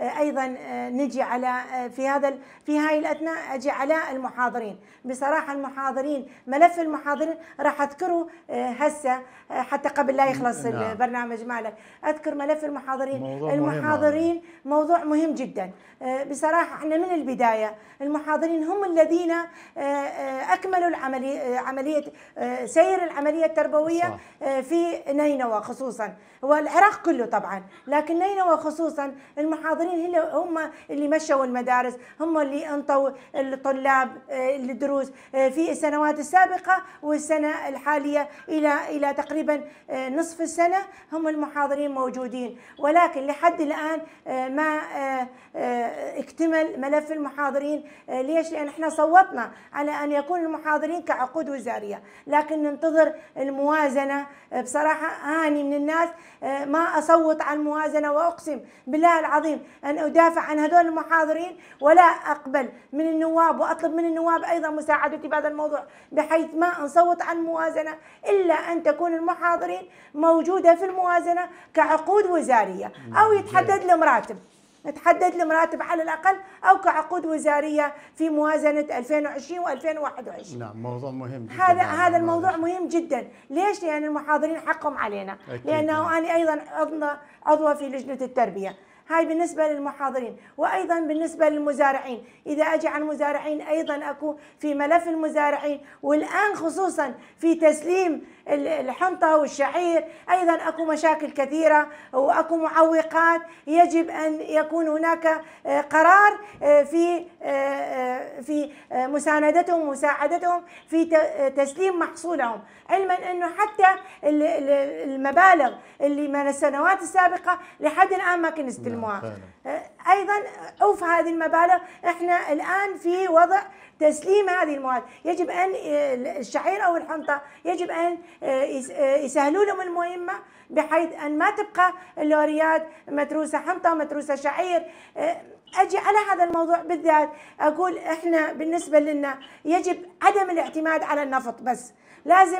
أيضا نجي على في هذا في هاي الأثناء أجي على المحاضرين. بصراحة المحاضرين ملف المحاضرين راح أذكره هسه حتى قبل لا يخلص نعم. البرنامج مالك. أذكر ملف المحاضرين. موضوع المحاضرين مهم موضوع مهم جدا. آه، بصراحة إحنا من البداية المحاضرين هم الذين آه، آه، أكملوا العملية عملية سير العملية التربوية صح. في نينوى خصوصا. والعراق كله طبعا. لكن نينوى خصوصا المحاضرين هم اللي مشوا المدارس هم اللي انطوا الطلاب الدروس في السنوات السابقة والسنة الحالية إلى إلى تقريبا نصف السنة هم المحاضرين موجودين. ولكن لحد الآن ما اكتمل ملف المحاضرين. آه، ليش؟ لأن إحنا صوتنا على أن يكون المحاضرين كعقود وزارية. لكن ننتظر الموازنة. آه، بصراحة اني من الناس. آه، ما أصوت على الموازنة وأقسم بالله العظيم أن أدافع عن هذول المحاضرين ولا أقبل من النواب وأطلب من النواب أيضا مساعدتي بهذا الموضوع بحيث ما نصوت عن الموازنه إلا أن تكون المحاضرين موجودة في الموازنة كعقود وزارية أو يتحدد له مراتب تحدد المراتب على الأقل أو كعقود وزارية في موازنة 2020 و2021 نعم موضوع مهم جدا هذا نعم هذا الموضوع مهم. جدا. ليش؟ لأن المحاضرين حقهم علينا. لأنه نعم. أنا أيضا عضوة في لجنة التربية. هاي بالنسبة للمحاضرين وأيضا بالنسبة للمزارعين. إذا أجي عن المزارعين أيضا أكو في ملف المزارعين والآن خصوصا في تسليم الحنطة والشعير. أيضا أكو مشاكل كثيرة وأكو معوقات. يجب أن يكون هناك آه، قرار آه، في آه، في مساندتهم ومساعدتهم في تسليم محصولهم. علما أنه حتى المبالغ اللي من السنوات السابقة لحد الآن ما كنا نستلموها. نعم، أيضا أوف هذه المبالغ. إحنا الآن في وضع تسليم هذه المواد. يجب أن الشعير أو الحنطة يجب أن يسهلوا لهم المهمة بحيث أن ما تبقى اللوريات متروسة حنطة متروسة شعير. أجي على هذا الموضوع بالذات أقول إحنا بالنسبة لنا يجب عدم الاعتماد على النفط بس. لازم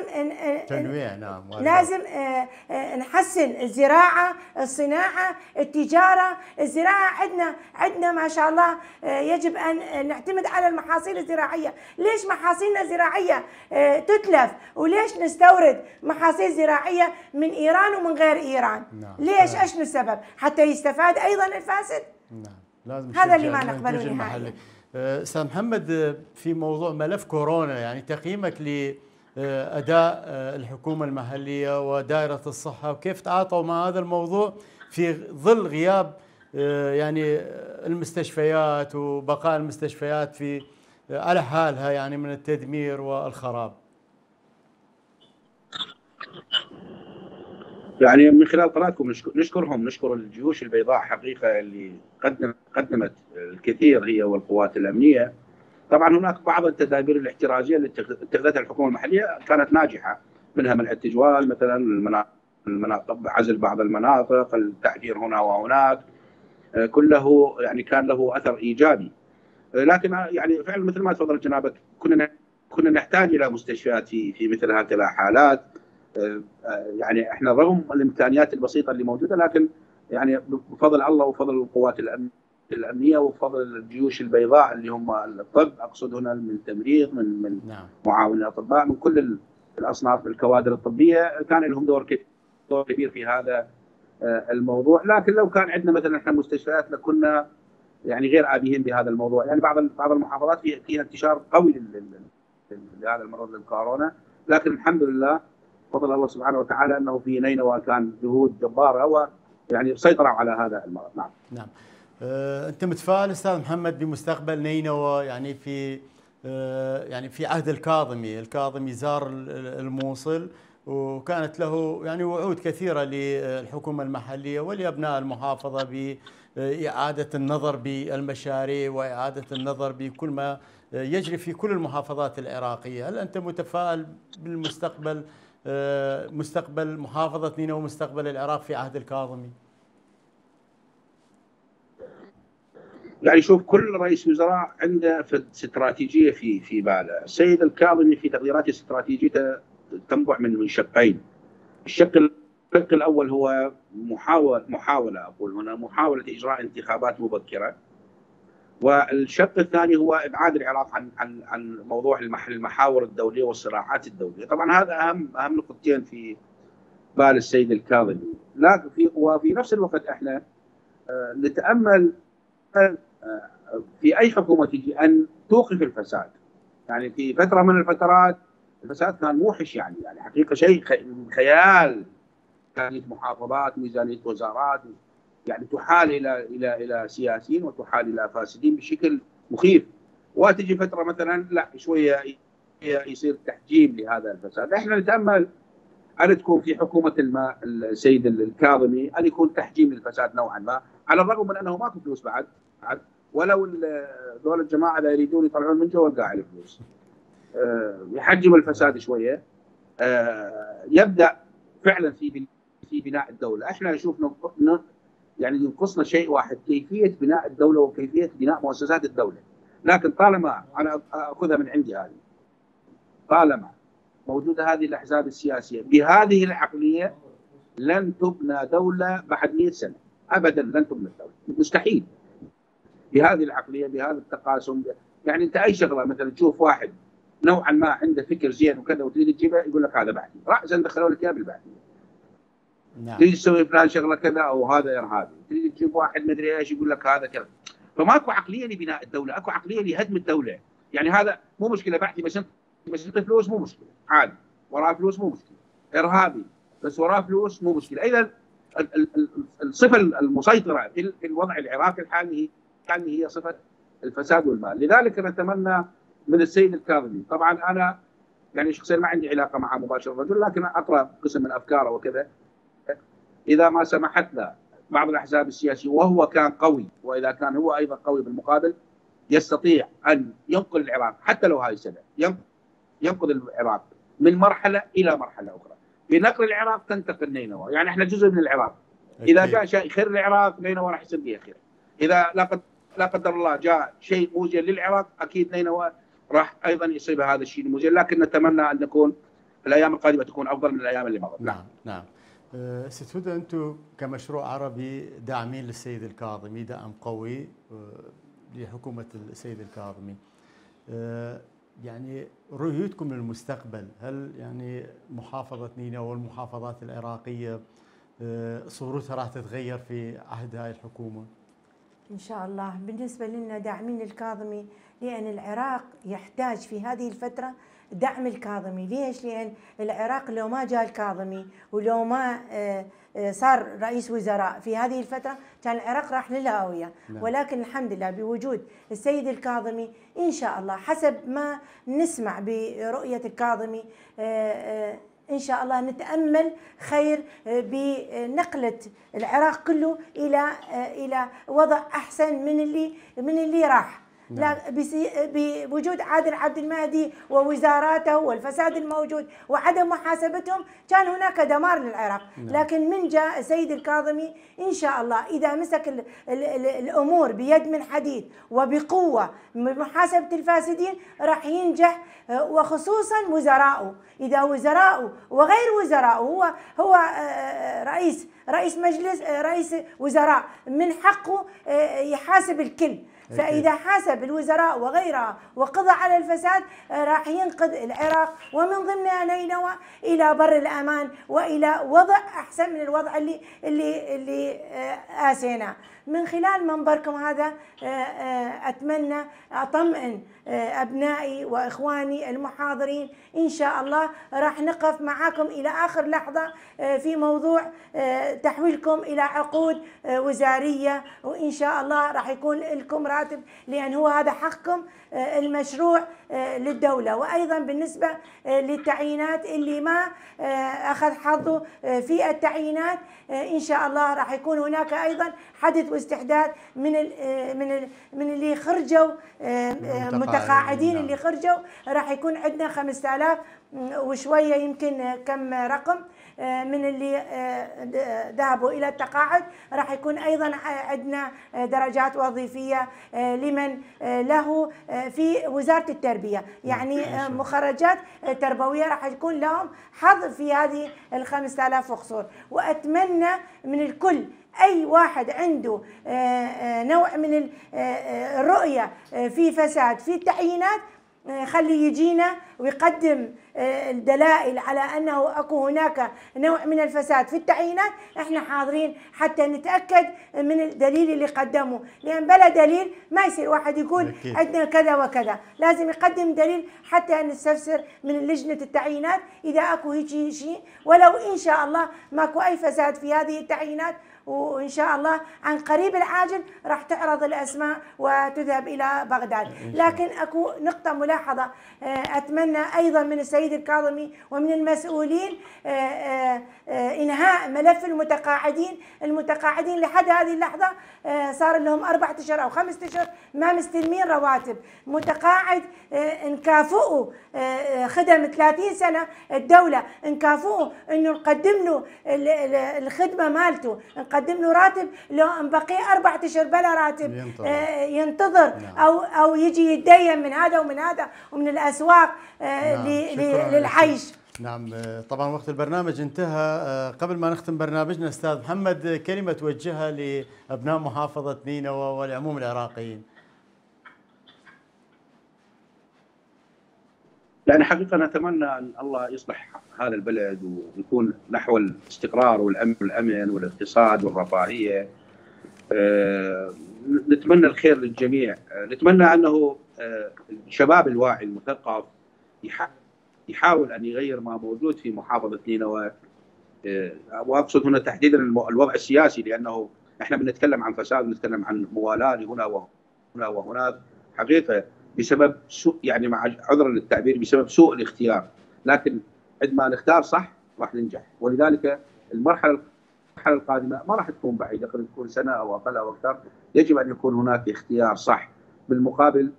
تنويع نعم لازم آه، آه، نحسن الزراعة الصناعة التجارة. الزراعة عندنا عندنا ما شاء الله آه، يجب أن نعتمد على المحاصيل الزراعية. ليش محاصيلنا الزراعية تتلف؟ وليش نستورد محاصيل زراعية من إيران ومن غير إيران؟ نعم. ليش؟ إيش السبب؟ حتى يستفاد أيضا الفاسد؟ نعم. لازم هذا اللي ما نقبله نهائيا. أستاذ محمد في موضوع ملف كورونا يعني تقييمك ل أداء آه، الحكومة المحلية ودائرة الصحة وكيف تعاطوا مع هذا الموضوع في ظل غياب آه، يعني المستشفيات وبقاء المستشفيات في آه، على حالها يعني من التدمير والخراب. يعني من خلال قناتكم نشكرهم نشكر الجيوش البيضاء حقيقة اللي قدمت قدمت الكثير هي والقوات الأمنية طبعا هناك بعض التدابير الاحترازية اللي اتخذتها الحكومة المحلية كانت ناجحة منها منع التجوال مثلا المناطق عزل بعض المناطق التحجير هنا وهناك آه، كله يعني كان له أثر إيجابي. آه، لكن يعني فعلا مثل ما تفضل جنابك كنا كنا نحتاج إلى مستشفيات في في مثل هذه الحالات. آه، يعني إحنا رغم الإمكانيات البسيطة اللي موجودة لكن يعني بفضل الله وفضل القوات الأمنية الأمنية وفضل الجيوش البيضاء اللي هم الطب أقصد هنا من التمريض من من نعم. معاون الأطباء من كل الأصناف الكوادر الطبية كان لهم دور كبير دور كبير في هذا آه، الموضوع. لكن لو كان عندنا مثلا إحنا مستشفيات لكنا يعني غير ابيين بهذا الموضوع. يعني بعض بعض المحافظات فيها انتشار قوي لهذا المرض الكورونا. لكن الحمد لله فضل الله سبحانه وتعالى أنه في نينوى كان جهود جبارة ويعني سيطروا على هذا المرض. نعم. نعم. أنت متفائل أستاذ محمد بمستقبل نينوى يعني في آه، يعني في عهد الكاظمي، الكاظمي زار الموصل وكانت له يعني وعود كثيرة للحكومة المحلية ولأبناء المحافظة بإعادة النظر بالمشاريع وإعادة النظر بكل ما يجري في كل المحافظات العراقية، هل أنت متفائل بالمستقبل آه، مستقبل محافظة نينوى ومستقبل العراق في عهد الكاظمي؟ يعني شوف كل رئيس وزراء عنده استراتيجية في في باله، السيد الكاظمي في تقديراته استراتيجيته تنبع من من شقين. الشق الشق الأول هو محاولة محاولة أقول هنا محاولة إجراء انتخابات مبكرة. والشق الثاني هو إبعاد العراق عن عن عن موضوع المحاور الدولية والصراعات الدولية. طبعا هذا أهم أهم نقطتين في بال السيد الكاظمي. لكن في وفي نفس الوقت إحنا آه، نتأمل في أي حكومة تجي أن توقف الفساد. يعني في فترة من الفترات الفساد كان موحش يعني يعني حقيقة شيء خيال. ميزانيه محافظات ميزانية وزارات يعني تحال إلى إلى إلى سياسيين وتحال إلى فاسدين بشكل مخيف. وتجي فترة مثلا لا شوية يصير تحجيم لهذا الفساد، إحنا نتأمل أن تكون في حكومة الماء السيد الكاظمي أن يكون تحجيم للفساد نوعا ما، على الرغم من أنه ماكو فلوس بعد بعد. ولو دول الجماعة اذا يريدون يطلعون من جوا القاع الفلوس. آه، يحجم الفساد شوية. آه، يبدأ فعلا في في بناء الدولة، إحنا نشوف يعني ينقصنا شيء واحد كيفية بناء الدولة وكيفية بناء مؤسسات الدولة. لكن طالما أنا أخذها من عندي هذه طالما موجودة هذه الأحزاب السياسية بهذه العقلية لن تبنى دولة بعد 100 سنة. ابدا لن تبنى الدولة. مستحيل. بهذه العقلية بهذا التقاسم يعني أنت أي شغلة مثلا تشوف واحد نوعا ما عنده فكر زين وكذا وتريد تجيبه يقول لك هذا بعدي. راسا دخلوا لك إياه بالبعديه نعم. تريد تسوي فلان شغلة كذا أو هذا ارهابي تريد تجيب واحد مدري إيش يقول لك هذا كذا. فماكو عقلية لبناء الدولة أكو عقلية لهدم الدولة. يعني هذا مو مشكلة بعدي بس بس أنت فلوس مو مشكلة عادي. وراه فلوس مو مشكلة. ارهابي بس وراه فلوس مو مشكلة. اذا الصفة المسيطرة في الوضع العراقي الحالي هي هي صفة الفساد والمال. لذلك نتمنى من السيد الكاظمي. طبعا أنا يعني شخصيا ما عندي علاقة معه مباشرة الرجل لكن أقرأ قسم من أفكاره وكذا. إذا ما سمحت له بعض الأحزاب السياسية وهو كان قوي وإذا كان هو أيضا قوي بالمقابل يستطيع أن ينقل العراق حتى لو هاي السنة ينقذ العراق من مرحلة إلى مرحلة أخرى. بنقل العراق تنتقل نينوى. يعني إحنا جزء من العراق. إذا جاء شيء خير للعراق نينوى راح يصير فيها خير إذا لا قدر لا قدر الله جاء شيء مو زين للعراق أكيد نينوى راح أيضا يصيب هذا الشيء المو زين لكن نتمنى أن نكون الأيام القادمة تكون أفضل من الأيام اللي مضت. نعم نعم. أه، ست هدى أنتم كمشروع عربي داعمين للسيد الكاظمي دعم قوي أه، لحكومة السيد الكاظمي. أه، يعني رؤيتكم للمستقبل هل يعني محافظة نينوى والمحافظات العراقية آه، صورتها راح تتغير في عهد هاي الحكومة؟ إن شاء الله بالنسبة لنا داعمين الكاظمي لأن العراق يحتاج في هذه الفترة دعم الكاظمي ليش؟ لأن العراق لو ما جاء الكاظمي ولو ما آه، آه، صار رئيس وزراء في هذه الفترة كان العراق راح للهاوية نعم. ولكن الحمد لله بوجود السيد الكاظمي إن شاء الله حسب ما نسمع برؤية الكاظمي آه، إن شاء الله نتأمل خير بنقلة العراق كله إلى إلى وضع أحسن من اللي من اللي راح. نعم. بوجود عادل عبد المهدي ووزاراته والفساد الموجود وعدم محاسبتهم كان هناك دمار للعراق نعم. لكن من جاء السيد الكاظمي إن شاء الله إذا مسك ال ال ال الأمور بيد من حديد وبقوة بمحاسبة الفاسدين راح ينجح وخصوصا وزراءه إذا وزراءه وغير وزراءه هو هو آه، رئيس رئيس مجلس آه، رئيس وزراء من حقه آه، يحاسب الكل فإذا حاسب الوزراء وغيرها وقضى على الفساد آه، راح ينقذ العراق ومن ضمنها نينوى إلى بر الأمان وإلى وضع أحسن من الوضع اللي اللي اللي آه، آسيناه من خلال منبركم هذا آه، أتمنى أطمئن أبنائي وإخواني المحاضرين. إن شاء الله راح نقف معاكم إلى آخر لحظة في موضوع تحويلكم إلى عقود وزارية. وإن شاء الله راح يكون لكم راتب لأن هو هذا حقكم آه، المشروع آه، للدولة. وأيضا بالنسبة آه، للتعيينات اللي ما أخذ حظه في التعيينات إن شاء الله راح يكون هناك أيضا حدث واستحداث من من من اللي خرجوا متقاعدين نعم. اللي خرجوا راح يكون عندنا 5000 وشوية يمكن كم رقم آه، من اللي آه، ذهبوا إلى التقاعد. راح يكون أيضا عندنا درجات وظيفية آه، لمن له في وزارة التربية. يعني مخرجات تربوية راح يكون لهم حظ في هذه ال 5000 وخصور وأتمنى من الكل أي واحد عنده نوع من الرؤية في فساد في التعيينات خلي يجينا ويقدم آه، الدلائل على أنه أكو هناك نوع من الفساد. في التعيينات إحنا حاضرين حتى نتأكد من الدليل اللي قدمه. لأن بلا دليل ما يصير. واحد يقول عندنا كذا وكذا. لازم يقدم دليل حتى نستفسر من لجنة التعيينات. إذا أكو هيك شيء ولو إن شاء الله ماكو أي فساد في هذه التعيينات وإن شاء الله عن قريب العاجل راح تعرض الأسماء وتذهب إلى بغداد. لكن أكو نقطة ملاحظة آه، أتمنى أيضا من السيد الكاظمي ومن المسؤولين آه، آه، إنهاء ملف المتقاعدين. المتقاعدين لحد هذه اللحظة صار لهم أربعة أشهر أو خمسة أشهر ما مستلمين رواتب. متقاعد نكافئوا خدم 30 سنة الدولة. نكافئوا إنه نقدم له الخدمة مالته نقدم له راتب لو بقي أربعة أشهر بلا راتب ينتظر, آه ينتظر. نعم. أو أو يجي يتدين من هذا ومن هذا ومن الأسواق آه نعم. للعيش. نعم آه، طبعا وقت البرنامج انتهى. قبل ما نختم برنامجنا أستاذ محمد كلمة توجهها لأبناء محافظة نينوى والعموم العراقيين. يعني حقيقة نتمنى أن الله يصلح هذا البلد ويكون نحو الاستقرار والأمن والأمن والاقتصاد والرفاهية. آه، نتمنى الخير للجميع. آه، نتمنى أنه آه، الشباب الواعي المثقف يحاول أن يغير ما موجود في محافظة نينوى. وأقصد هنا تحديدا الوضع السياسي لأنه إحنا بنتكلم عن فساد ونتكلم عن موالاه هنا وهنا وهناك. حقيقة بسبب سوء يعني مع عذرا للتعبير بسبب سوء الاختيار. لكن عندما نختار صح راح ننجح. ولذلك المرحلة المرحلة القادمة ما راح تكون بعيدة. قد تكون سنة أو أقل أو أكثر. يجب أن يكون هناك اختيار صح. بالمقابل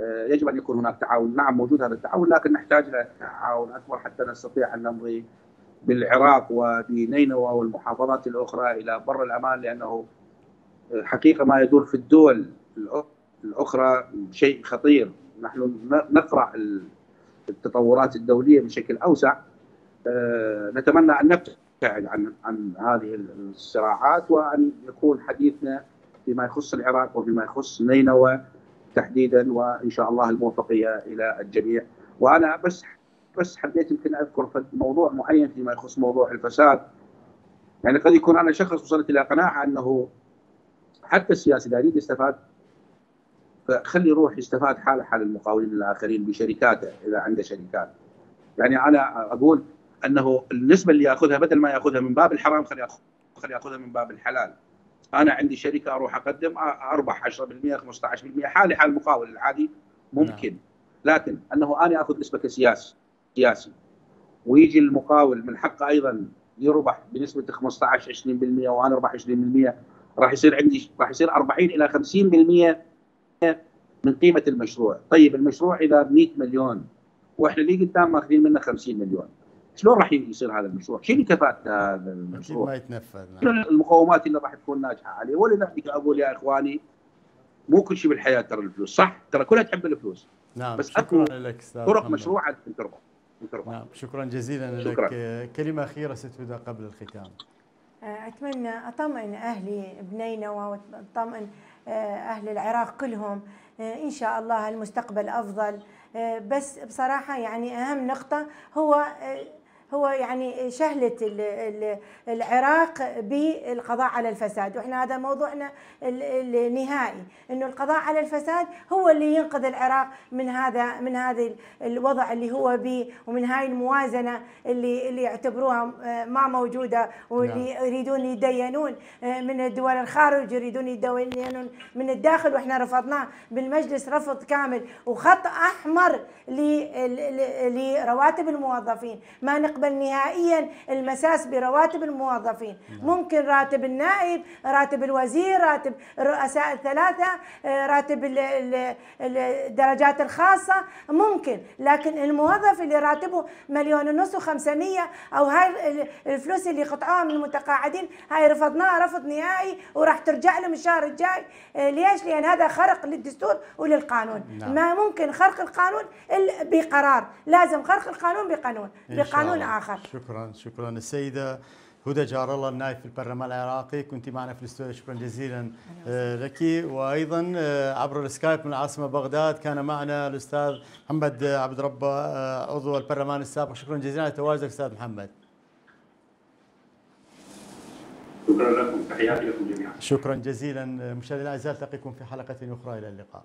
آه، يجب أن يكون هناك تعاون. نعم موجود هذا التعاون لكن نحتاج إلى تعاون أكبر حتى نستطيع أن نمضي بالعراق وبنينوى والمحافظات الأخرى إلى بر الأمان لأنه آه، حقيقة ما يدور في الدول الأخرى شيء خطير. نحن نقرأ التطورات الدولية بشكل أوسع. آه، نتمنى أن نبتعد عن عن هذه الصراعات وأن يكون حديثنا فيما يخص العراق وفيما يخص نينوى تحديدا وإن شاء الله الموفقية إلى الجميع. وأنا بس بس حبيت يمكن أذكر موضوع معين فيما يخص موضوع الفساد. يعني قد يكون أنا شخص وصلت إلى قناعة أنه حتى السياسي اذا يريد يستفاد فخلي يروح يستفاد حاله حال المقاولين الآخرين بشركاته إذا عنده شركات. يعني أنا أقول أنه النسبة اللي يأخذها بدل ما يأخذها من باب الحرام خلي خلي يأخذها من باب الحلال. أنا عندي شركة أروح أقدم أربح 10% 15% حالي حال المقاول العادي ممكن نعم. لكن أنه أنا أخذ نسبة كسياسي سياسي ويجي المقاول من حقه أيضا يربح بنسبة 15 20% وأنا أربح 20% راح يصير عندي راح يصير 40 إلى 50% من قيمة المشروع، طيب المشروع اذا ب 100 مليون وإحنا اللي قدام ماخذين منه 50 مليون. شلون راح يصير هذا المشروع؟ شنو كفاءة هذا المشروع؟ ما يتنفذ. نعم. المقومات اللي راح تكون ناجحة؟ عليه ولذلك أقول يا إخواني مو كل شيء بالحياة ترى الفلوس صح؟ ترى كلها تحب الفلوس. نعم بس شكرا لك أستاذ طرق مشروعة تربح نعم شكرا جزيلا شكرا. لك كلمة أخيرة ستودع قبل الختام. اتمنى أطمئن أهلي بنينوى وأطمئن آه، أهل العراق كلهم آه، إن شاء الله المستقبل أفضل. آه، بس بصراحة يعني أهم نقطة هو هو يعني شهلة العراق بالقضاء على الفساد. وإحنا هذا موضوعنا النهائي. إنه القضاء على الفساد هو اللي ينقذ العراق من هذا من هذا الوضع اللي هو به ومن هاي الموازنة اللي اللي يعتبروها ما موجودة واللي نعم. يريدون يدينون من الدول الخارج يريدون يدينون من الداخل. وإحنا رفضناه بالمجلس رفض كامل. وخط أحمر لرواتب الموظفين. ما نقبل نقبل نهائيا المساس برواتب الموظفين نعم. ممكن راتب النائب راتب الوزير راتب الرؤساء الثلاثة آه، راتب الدرجات الخاصة ممكن لكن الموظف اللي راتبه مليون ونص وخمسمية أو هاي الفلوس اللي قطعوها من المتقاعدين هاي رفضناها رفض نهائي وراح ترجع لهم الشهر الجاي آه، ليش؟ لأن هذا خرق للدستور وللقانون نعم. ما ممكن خرق القانون بقرار لازم خرق القانون بقانون بقانون آخر. شكرا شكرا. السيدة هدى جار الله النائب في البرلمان العراقي. كنت معنا في الاستوديو. شكرا جزيلا آه، لك. وأيضا آه، عبر السكايب من العاصمه بغداد كان معنا الأستاذ محمد عبد ربه آه، عضو البرلمان السابق. شكرا جزيلا. على تواجدك أستاذ محمد. شكرا لكم. تحياتي لكم جميعا. شكرا جزيلا. مشاهدينا الاعزاء التقيكم في حلقة أخرى. إلى اللقاء.